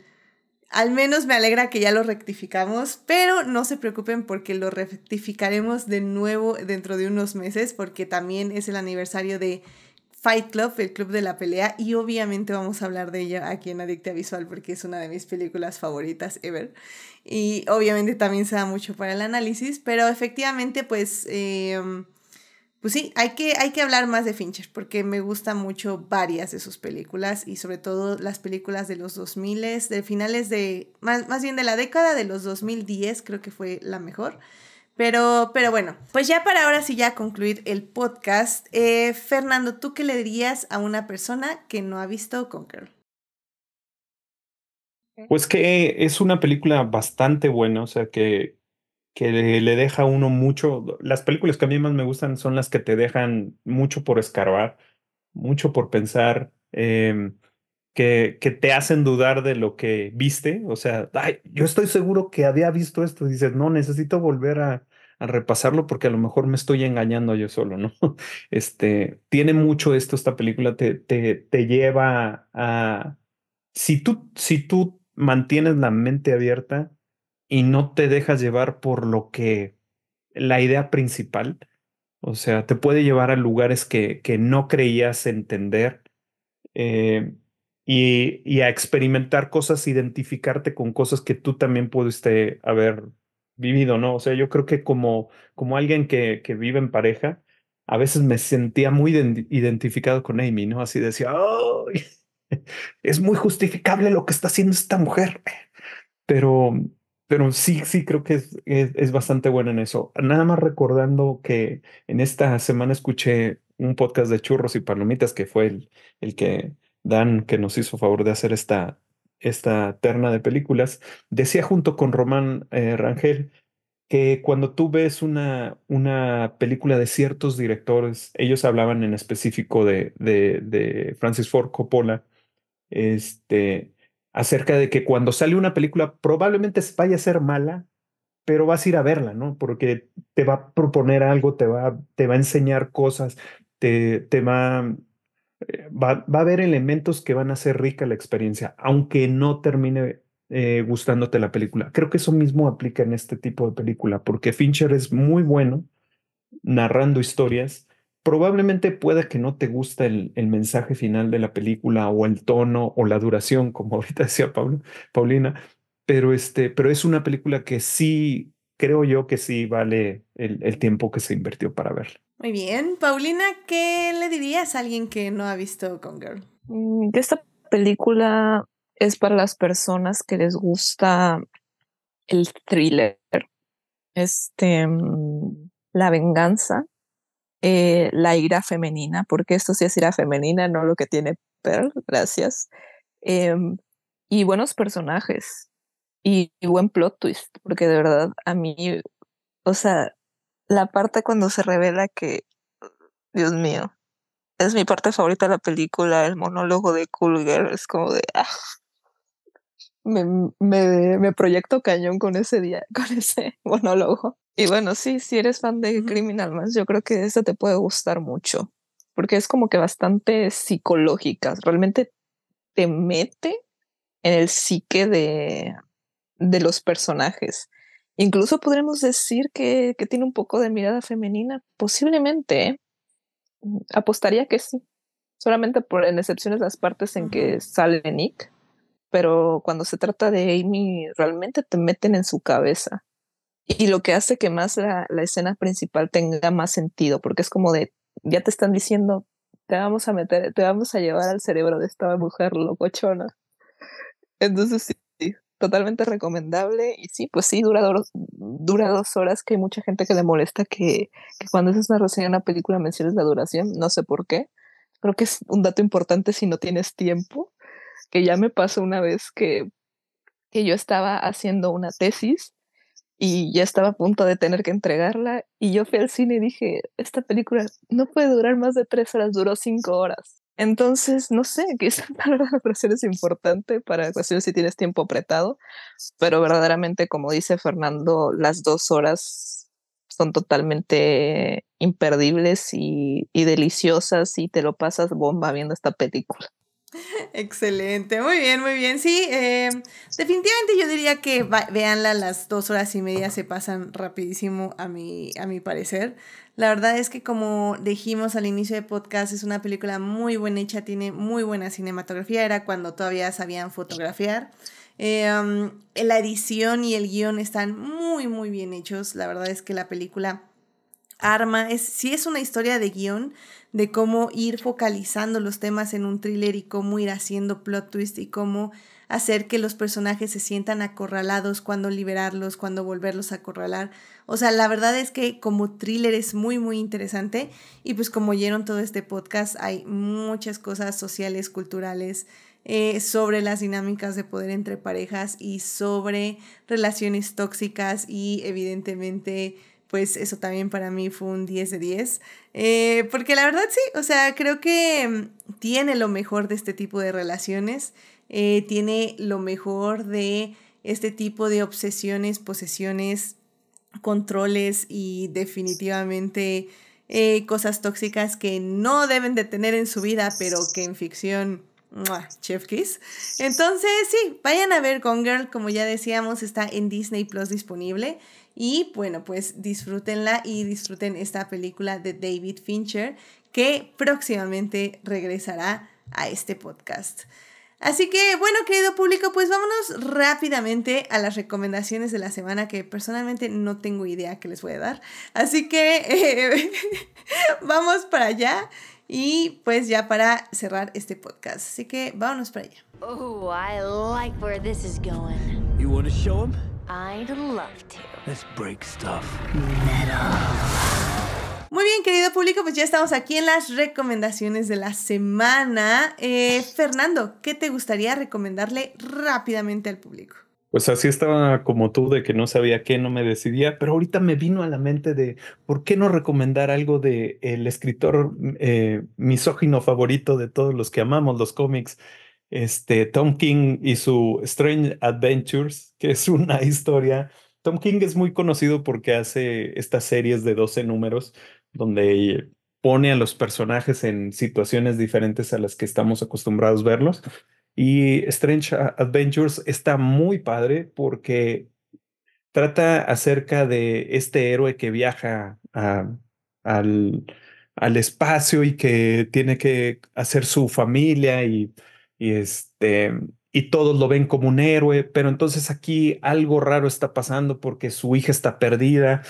al menos me alegra que ya lo rectificamos, pero no se preocupen porque lo rectificaremos de nuevo dentro de unos meses, porque también es el aniversario de Fight Club, el club de la pelea, y obviamente vamos a hablar de ella aquí en Adicta Visual porque es una de mis películas favoritas ever. Y obviamente también se da mucho para el análisis, pero efectivamente pues... Em, pues sí, hay que, hay que hablar más de Fincher porque me gustan mucho varias de sus películas y sobre todo las películas de los 2000, de finales de, más, más bien de la década de los 2010, creo que fue la mejor. Pero, pero bueno, pues ya para ahora sí ya concluir el podcast, eh, Fernando, ¿tú qué le dirías a una persona que no ha visto Conquer? Pues que es una película bastante buena, o sea que, que le, deja a uno mucho. Las películas que a mí más me gustan son las que te dejan mucho por escarbar, mucho por pensar, em, que, que te hacen dudar de lo que viste. O sea, ay, yo estoy seguro que había visto esto. dices, no, necesito volver a, a repasarlo porque a lo mejor me estoy engañando yo solo, ¿no? Este, tiene mucho esto, esta película te, te, te lleva a... Si tú, si tú mantienes la mente abierta y no te dejas llevar por lo que la idea principal, o sea, te puede llevar a lugares que, que no creías entender eh, y, y, a experimentar cosas, identificarte con cosas que tú también pudiste haber vivido, ¿no? O sea, yo creo que como, como alguien que, que vive en pareja, a veces me sentía muy identificado con Amy, ¿no? Así decía, es muy justificable lo que está haciendo esta mujer. Pero, pero sí, sí, creo que es, es, bastante buena en eso. Nada más recordando que en esta semana escuché un podcast de churros y palomitas, que fue el, el que Dan, que nos hizo favor de hacer esta, esta terna de películas, decía junto con Román eh, Rangel que cuando tú ves una, una película de ciertos directores, ellos hablaban en específico de, de, de Francis Ford Coppola, este, acerca de que cuando sale una película probablemente vaya a ser mala, pero vas a ir a verla, ¿no? Porque te va a proponer algo, te va, te va a enseñar cosas, te, te va, eh, va, va a haber elementos que van a hacer rica la experiencia, aunque no termine eh, gustándote la película. Creo que eso mismo aplica en este tipo de película, porque Fincher es muy bueno narrando historias. Probablemente pueda que no te guste el, el mensaje final de la película o el tono o la duración, como ahorita decía Pablo, Paulina, pero, este, pero es una película que sí, creo yo que sí vale el, el tiempo que se invirtió para verla. Muy bien. Paulina, ¿qué le dirías a alguien que no ha visto Gone Girl? Mm, que esta película es para las personas que les gusta el thriller, este, mm, la venganza, eh, la ira femenina, porque esto sí es ira femenina, no lo que tiene Pearl, gracias. Em, y buenos personajes y, buen plot twist, porque de verdad a mí, o sea, la parte cuando se revela que, Dios mío, es mi parte favorita de la película, el monólogo de Cool Girl, es como de, ah, me, me, me proyecto cañón con ese día, con ese monólogo. Y bueno, sí, si eres fan de. Criminal Minds, yo creo que esta te puede gustar mucho, porque es como que bastante psicológica, realmente te mete en el psique de, de los personajes. Incluso podremos decir que, que tiene un poco de mirada femenina, posiblemente, ¿eh? Mm, apostaría que sí, solamente por en excepciones las partes en que sale Nick, pero cuando se trata de Amy, realmente te meten en su cabeza. Y lo que hace que más la, la escena principal tenga más sentido, porque es como de, ya te están diciendo, te vamos a meter, te vamos a llevar al cerebro de esta mujer locochona. Entonces sí, sí, totalmente recomendable. Y sí, pues sí, dura dos, dura dos horas, que hay mucha gente que le molesta que, que cuando haces una reseña de una película menciones la duración, no sé por qué. Creo que es un dato importante si no tienes tiempo, que ya me pasó una vez que, que yo estaba haciendo una tesis y ya estaba a punto de tener que entregarla y yo fui al cine y dije, esta película no puede durar más de tres horas, duró cinco horas. Entonces, no sé, quizás para la duración es importante, para cuestiones si tienes tiempo apretado, pero verdaderamente, como dice Fernando, las dos horas son totalmente imperdibles y, y deliciosas y te lo pasas bomba viendo esta película. Excelente, muy bien, muy bien. Sí, eh, definitivamente yo diría que véanla, las dos horas y media se pasan rapidísimo a mi, a mi parecer. La verdad es que como dijimos al inicio del podcast, es una película muy buena hecha, tiene muy buena cinematografía, era cuando todavía sabían fotografiar. Um, la edición y el guion están muy, muy bien hechos. La verdad es que la película arma, es, sí es una historia de guion, de cómo ir focalizando los temas en un thriller y cómo ir haciendo plot twist y cómo hacer que los personajes se sientan acorralados, cuando liberarlos, cuando volverlos a acorralar. O sea, la verdad es que como thriller es muy, muy interesante y pues como oyeron todo este podcast, hay muchas cosas sociales, culturales, eh, sobre las dinámicas de poder entre parejas y sobre relaciones tóxicas y evidentemente pues eso también para mí fue un 10 de 10. Eh, porque la verdad sí, o sea, creo que tiene lo mejor de este tipo de relaciones, eh, tiene lo mejor de este tipo de obsesiones, posesiones, controles y definitivamente eh, cosas tóxicas que no deben de tener en su vida, pero que en ficción... Chef Kiss. Entonces, sí, vayan a ver Gone Girl, como ya decíamos, está en Disney Plus disponible. Y bueno, pues disfrútenla y disfruten esta película de David Fincher que próximamente regresará a este podcast. Así que bueno, querido público, pues vámonos rápidamente a las recomendaciones de la semana que personalmente no tengo idea que les voy a dar. Así que eh, vamos para allá y pues ya para cerrar este podcast. Así que vámonos para allá. Oh, I like where this is going. You want to show him? I'd love to. Let's break stuff. Muy bien, querido público, pues ya estamos aquí en las recomendaciones de la semana. Eh, Fernando, ¿qué te gustaría recomendarle rápidamente al público? Pues así estaba como tú de que no sabía qué, no me decidía, pero ahorita me vino a la mente de por qué no recomendar algo de el escritor eh, misógino favorito de todos los que amamos los cómics, este Tom King y su Strange Adventures, que es una historia. Tom King es muy conocido porque hace estas series de 12 números donde pone a los personajes en situaciones diferentes a las que estamos acostumbrados a verlos. Y Strange Adventures está muy padre porque trata acerca de este héroe que viaja al, al, espacio y que tiene que hacer su familia y, y, este, y todos lo ven como un héroe, pero entonces aquí algo raro está pasando porque su hija está perdida.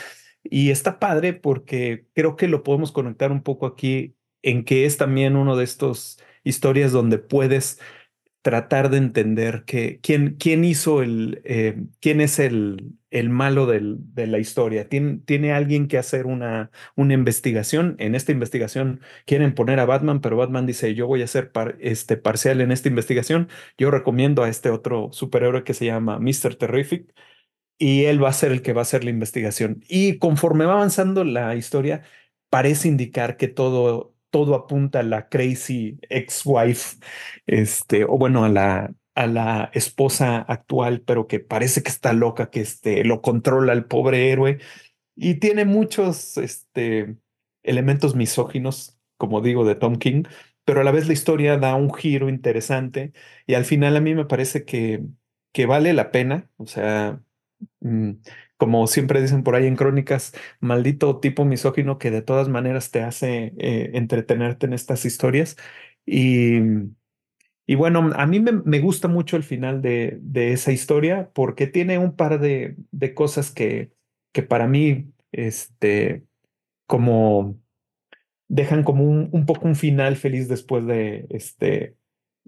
Y está padre porque creo que lo podemos conectar un poco aquí en que es también uno de estos historias donde puedes tratar de entender que, quién, quién hizo el, eh, quién es el, el malo de la historia. Tiene, tiene alguien que hacer una, una investigación. En esta investigación quieren poner a Batman, pero Batman dice, yo voy a ser este, parcial en esta investigación. Yo recomiendo a este otro superhéroe que se llama Mr. Terrific y él va a ser el que va a hacer la investigación. Y conforme va avanzando la historia, parece indicar que todo todo apunta a la crazy ex-wife, este, o bueno, a la, a la esposa actual, pero que parece que está loca, que este, lo controla el pobre héroe. Y tiene muchos este, elementos misóginos, como digo, de Tom King, pero a la vez la historia da un giro interesante y al final a mí me parece que, que vale la pena, o sea, mm, como siempre dicen por ahí en crónicas, maldito tipo misógino que de todas maneras te hace eh, entretenerte en estas historias. Y, y bueno, a mí me, gusta mucho el final de, esa historia porque tiene un par de, cosas que, que para mí, este, como dejan como un, poco un final feliz después de, este,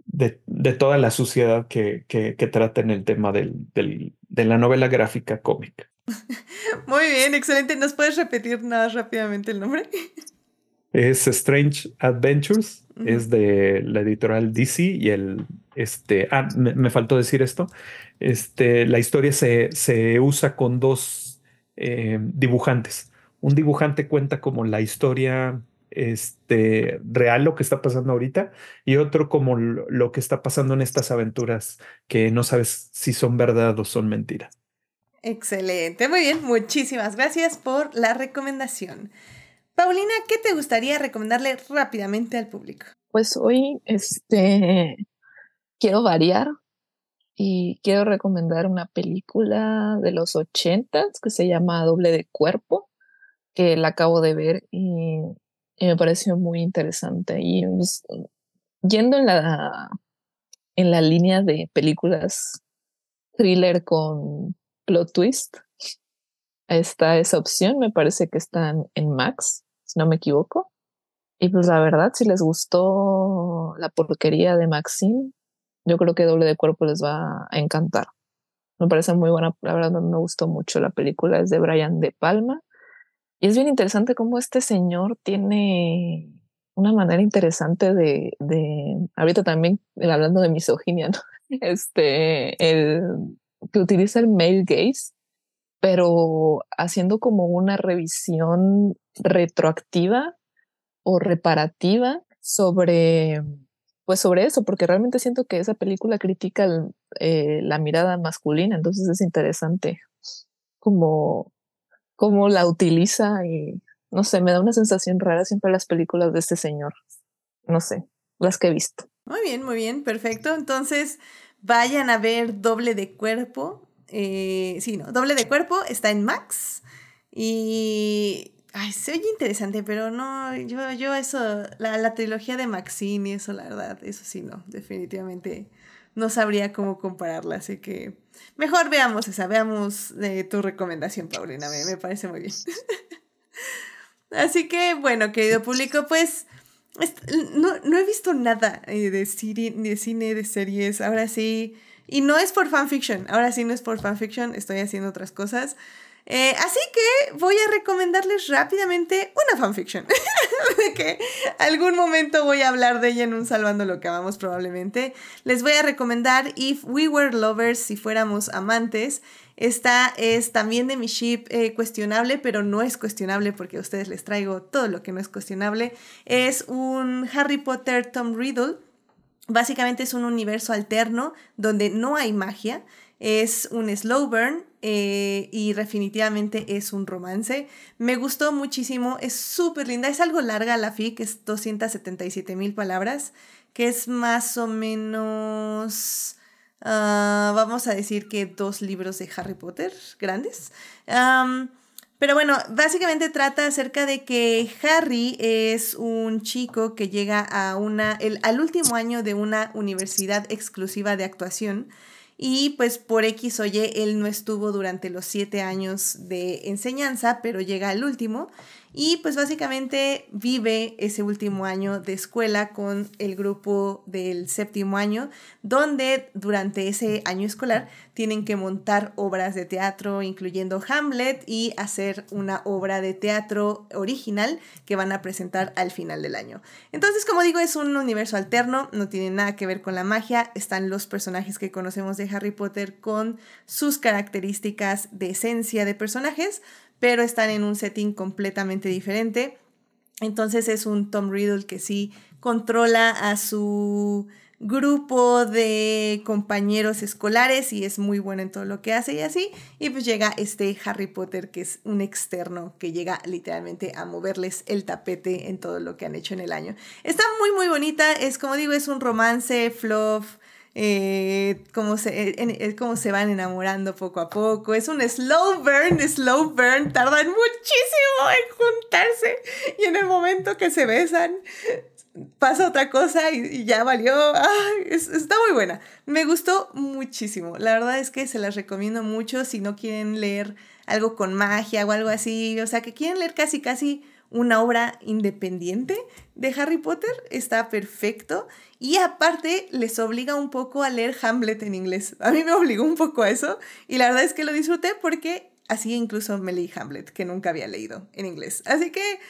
de, toda la suciedad que, que, que trata en el tema del, del, de la novela gráfica cómica. Muy bien, excelente. ¿Nos puedes repetir nada rápidamente el nombre? Es Strange Adventures, es de la editorial DC y el, este, ah, me, faltó decir esto, este, la historia se, se usa con dos eh, dibujantes. Un dibujante cuenta como la historia este, real, lo que está pasando ahorita, y otro como lo que está pasando en estas aventuras que no sabes si son verdad o son mentiras. Excelente, muy bien, muchísimas gracias por la recomendación. Paulina, ¿qué te gustaría recomendarle rápidamente al público? Pues hoy, este, quiero variar y quiero recomendar una película de los ochentas que se llama Doble de Cuerpo, que la acabo de ver y, me pareció muy interesante. Y pues, yendo en la, en la línea de películas thriller con plot twist. Está esa opción, me parece que están en Max, si no me equivoco. Y pues la verdad, si les gustó la porquería de Maxine, yo creo que Doble de Cuerpo les va a encantar. Me parece muy buena, la verdad me gustó mucho la película, es de Brian De Palma. Y es bien interesante cómo este señor tiene una manera interesante de, de ahorita también hablando de misoginia, ¿no? Este, el que utiliza el male gaze, pero haciendo como una revisión retroactiva o reparativa sobre, pues sobre eso, porque realmente siento que esa película critica eh, la mirada masculina, entonces es interesante como, como la utiliza y no sé, me da una sensación rara siempre las películas de este señor, no sé, las que he visto. Muy bien, muy bien, perfecto. Entonces, Vayan a ver Doble de Cuerpo. Eh, sí, no, Doble de Cuerpo está en Max. Y. Ay, se oye interesante, pero no, yo, yo eso, la, la trilogía de Maxine eso, la verdad, eso sí, no, definitivamente no sabría cómo compararla, así que mejor veamos esa, veamos eh, tu recomendación, Paulina, me, me parece muy bien. así que, bueno, querido público, pues no, no he visto nada eh, de cine, de series. Ahora sí, Y no es por fanfiction, ahora sí no es por fanfiction, estoy haciendo otras cosas. Eh, así que voy a recomendarles rápidamente una fanfiction. que algún momento voy a hablar de ella en un Salvando lo que amamos probablemente. Les voy a recomendar If We Were Lovers, si fuéramos amantes. Esta es también de mi ship eh, cuestionable, pero no es cuestionable porque a ustedes les traigo todo lo que no es cuestionable. Es un Harry Potter Tom Riddle. Básicamente es un universo alterno donde no hay magia. Es un slow burn eh, y definitivamente es un romance. Me gustó muchísimo, es súper linda, es algo larga la FIC, es 277 mil palabras, que es más o menos, ah, vamos a decir que dos libros de Harry Potter grandes. Pero bueno, básicamente trata acerca de que Harry es un chico que llega a una, el, al último año de una universidad exclusiva de actuación y pues por X o Y él no estuvo durante los siete años de enseñanza, pero llega al último y pues básicamente vive ese último año de escuela con el grupo del séptimo año, donde durante ese año escolar tienen que montar obras de teatro, incluyendo Hamlet, y hacer una obra de teatro original que van a presentar al final del año. Entonces, como digo, es un universo alterno, no tiene nada que ver con la magia, están los personajes que conocemos de Harry Potter con sus características de esencia de personajes, pero están en un setting completamente diferente. Entonces es un Tom Riddle que sí controla a su grupo de compañeros escolares y es muy bueno en todo lo que hace y así. Y pues llega este Harry Potter que es un externo que llega literalmente a moverles el tapete en todo lo que han hecho en el año. Está muy muy bonita, es como digo, es un romance, fluff, eh, cómo, se, eh, se van enamorando poco a poco. Es un slow burn, slow burn, tardan muchísimo en juntarse y en el momento que se besan pasa otra cosa y, ya valió. está muy buena. Me gustó muchísimo. La verdad es que se las recomiendo mucho si no quieren leer algo con magia o algo así. O sea, que quieren leer casi, casi una obra independiente de Harry Potter. Está perfecto. Y aparte les obliga un poco a leer Hamlet en inglés. A mí me obligó un poco a eso y la verdad es que lo disfruté porque así incluso me leí Hamlet, que nunca había leído en inglés. Así que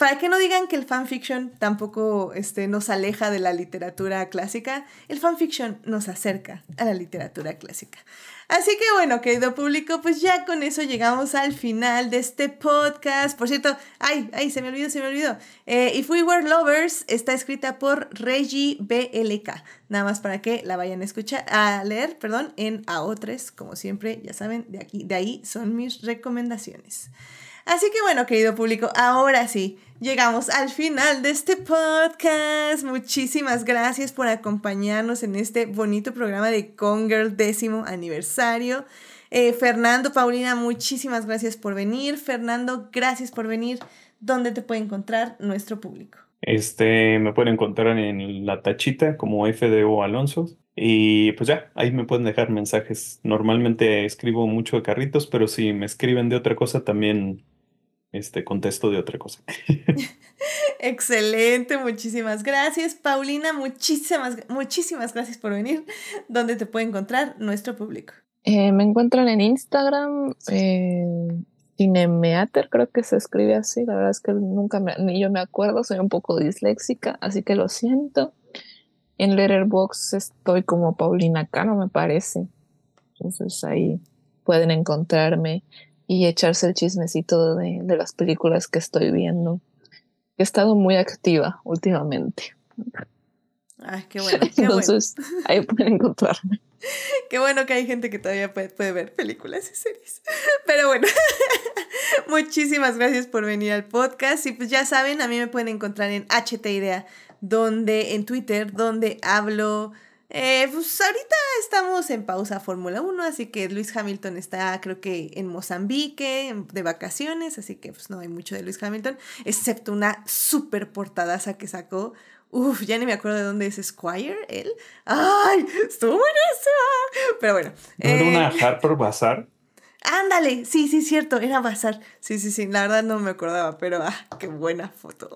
para que no digan que el fanfiction tampoco este, nos aleja de la literatura clásica, el fanfiction nos acerca a la literatura clásica. Así que bueno, querido público, pues ya con eso llegamos al final de este podcast. Por cierto, ay, ay, se me olvidó, se me olvidó. Eh, If We Were Lovers está escrita por Reggie BLK. Nada más para que la vayan a escuchar, a leer, perdón, en AO3, como siempre, ya saben, de aquí, de ahí son mis recomendaciones. Así que bueno, querido público, ahora sí, llegamos al final de este podcast. Muchísimas gracias por acompañarnos en este bonito programa de Congirl décimo aniversario. Eh, Fernando, Paulina, muchísimas gracias por venir. Fernando, gracias por venir. ¿Dónde te puede encontrar nuestro público? Este, me pueden encontrar en la tachita como FDO Alonso. Y pues ya, ahí me pueden dejar mensajes. Normalmente escribo mucho de carritos, pero si me escriben de otra cosa, también este, contesto de otra cosa. Excelente, muchísimas gracias. Paulina, muchísimas, muchísimas gracias por venir. ¿Dónde te puede encontrar nuestro público? Eh, me encuentran en Instagram, eh, Cinemeater, creo que se escribe así. La verdad es que nunca me, ni yo me acuerdo, soy un poco disléxica, así que lo siento. En Letterboxd estoy como Paulina Cano, me parece. Entonces ahí pueden encontrarme y echarse el chismecito de, de las películas que estoy viendo. He estado muy activa últimamente. Ay, qué bueno. Entonces, ahí pueden encontrarme. Qué bueno que hay gente que todavía puede, puede, ver películas y series. Pero bueno, muchísimas gracias por venir al podcast. Y pues ya saben, a mí me pueden encontrar en HT Idea, donde en Twitter, donde hablo eh, pues ahorita estamos en pausa Fórmula 1, así que Luis Hamilton está creo que en Mozambique de vacaciones, así que pues no hay mucho de Luis Hamilton, excepto una super portadaza que sacó. Uf, ya ni me acuerdo de dónde es Squire, él. ¡Ay! Estuvo buenísima. Pero bueno. ¿No era una eh, Harper Bazaar? Ándale, sí, sí, cierto, era Bazar. Sí, sí, sí, la verdad no me acordaba, pero ah, qué buena foto.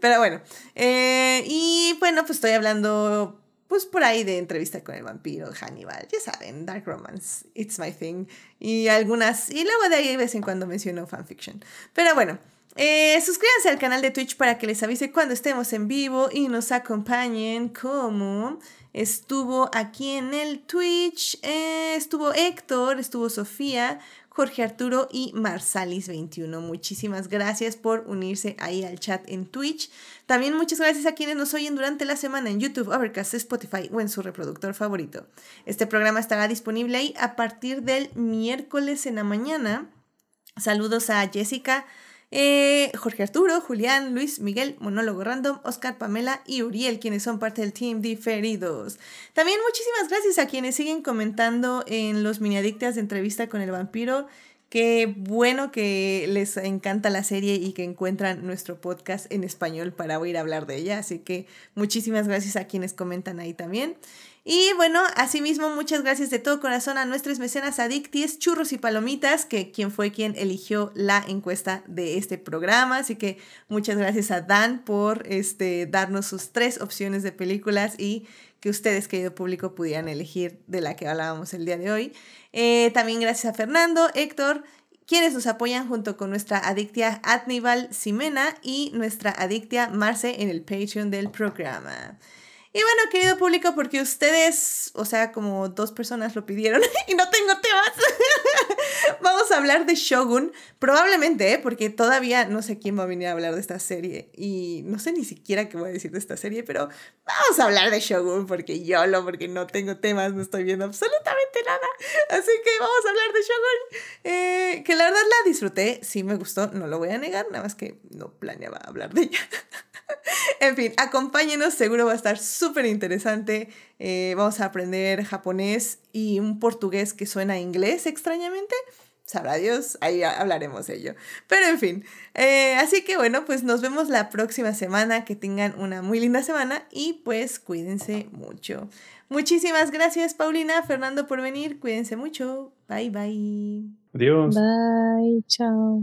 Pero bueno, eh, y bueno, pues estoy hablando pues por ahí de entrevista con el vampiro, Hannibal, ya saben, Dark Romance, It's My Thing, y algunas, y luego de ahí de vez en cuando menciono fanfiction. Pero bueno, eh, suscríbanse al canal de Twitch para que les avise cuando estemos en vivo y nos acompañen como estuvo aquí en el Twitch, eh, estuvo Héctor, estuvo Sofía, Jorge Arturo y Marsalis21. Muchísimas gracias por unirse ahí al chat en Twitch. También muchas gracias a quienes nos oyen durante la semana en YouTube, Overcast, Spotify o en su reproductor favorito. Este programa estará disponible ahí a partir del miércoles en la mañana. Saludos a Jessica. Eh, Jorge Arturo, Julián, Luis, Miguel, Monólogo Random, Oscar, Pamela y Uriel, quienes son parte del team diferidos. También muchísimas gracias a quienes siguen comentando en los mini adictas de entrevista con el vampiro. Qué bueno que les encanta la serie y que encuentran nuestro podcast en español para oír hablar de ella. Así que muchísimas gracias a quienes comentan ahí también. Y bueno, asimismo, muchas gracias de todo corazón a nuestras mecenas adicties, churros y palomitas, que quien fue quien eligió la encuesta de este programa. Así que muchas gracias a Dan por este, darnos sus tres opciones de películas y que ustedes, querido público, pudieran elegir de la que hablábamos el día de hoy. Eh, también gracias a Fernando, Héctor, quienes nos apoyan junto con nuestra adictia Adnival Simena y nuestra adictia Marce en el Patreon del programa. Y bueno, querido público, porque ustedes, o sea, como dos personas lo pidieron y no tengo temas, vamos a hablar de Shogun. Probablemente, ¿eh? porque todavía no sé quién va a venir a hablar de esta serie. Y no sé ni siquiera qué voy a decir de esta serie, pero vamos a hablar de Shogun, porque yo lo, porque no tengo temas, no estoy viendo absolutamente nada. Así que vamos a hablar de Shogun. Eh, que la verdad la disfruté, sí me gustó, no lo voy a negar, nada más que no planeaba hablar de ella. en fin, acompáñenos, seguro va a estar súper interesante. Eh, vamos a aprender japonés y un portugués que suena a inglés extrañamente. Sabrá Dios, ahí hablaremos de ello. Pero en fin, eh, así que bueno, pues nos vemos la próxima semana. Que tengan una muy linda semana y pues cuídense mucho. Muchísimas gracias, Paulina, Fernando, por venir. Cuídense mucho. Bye, bye. Adiós. Bye, chao.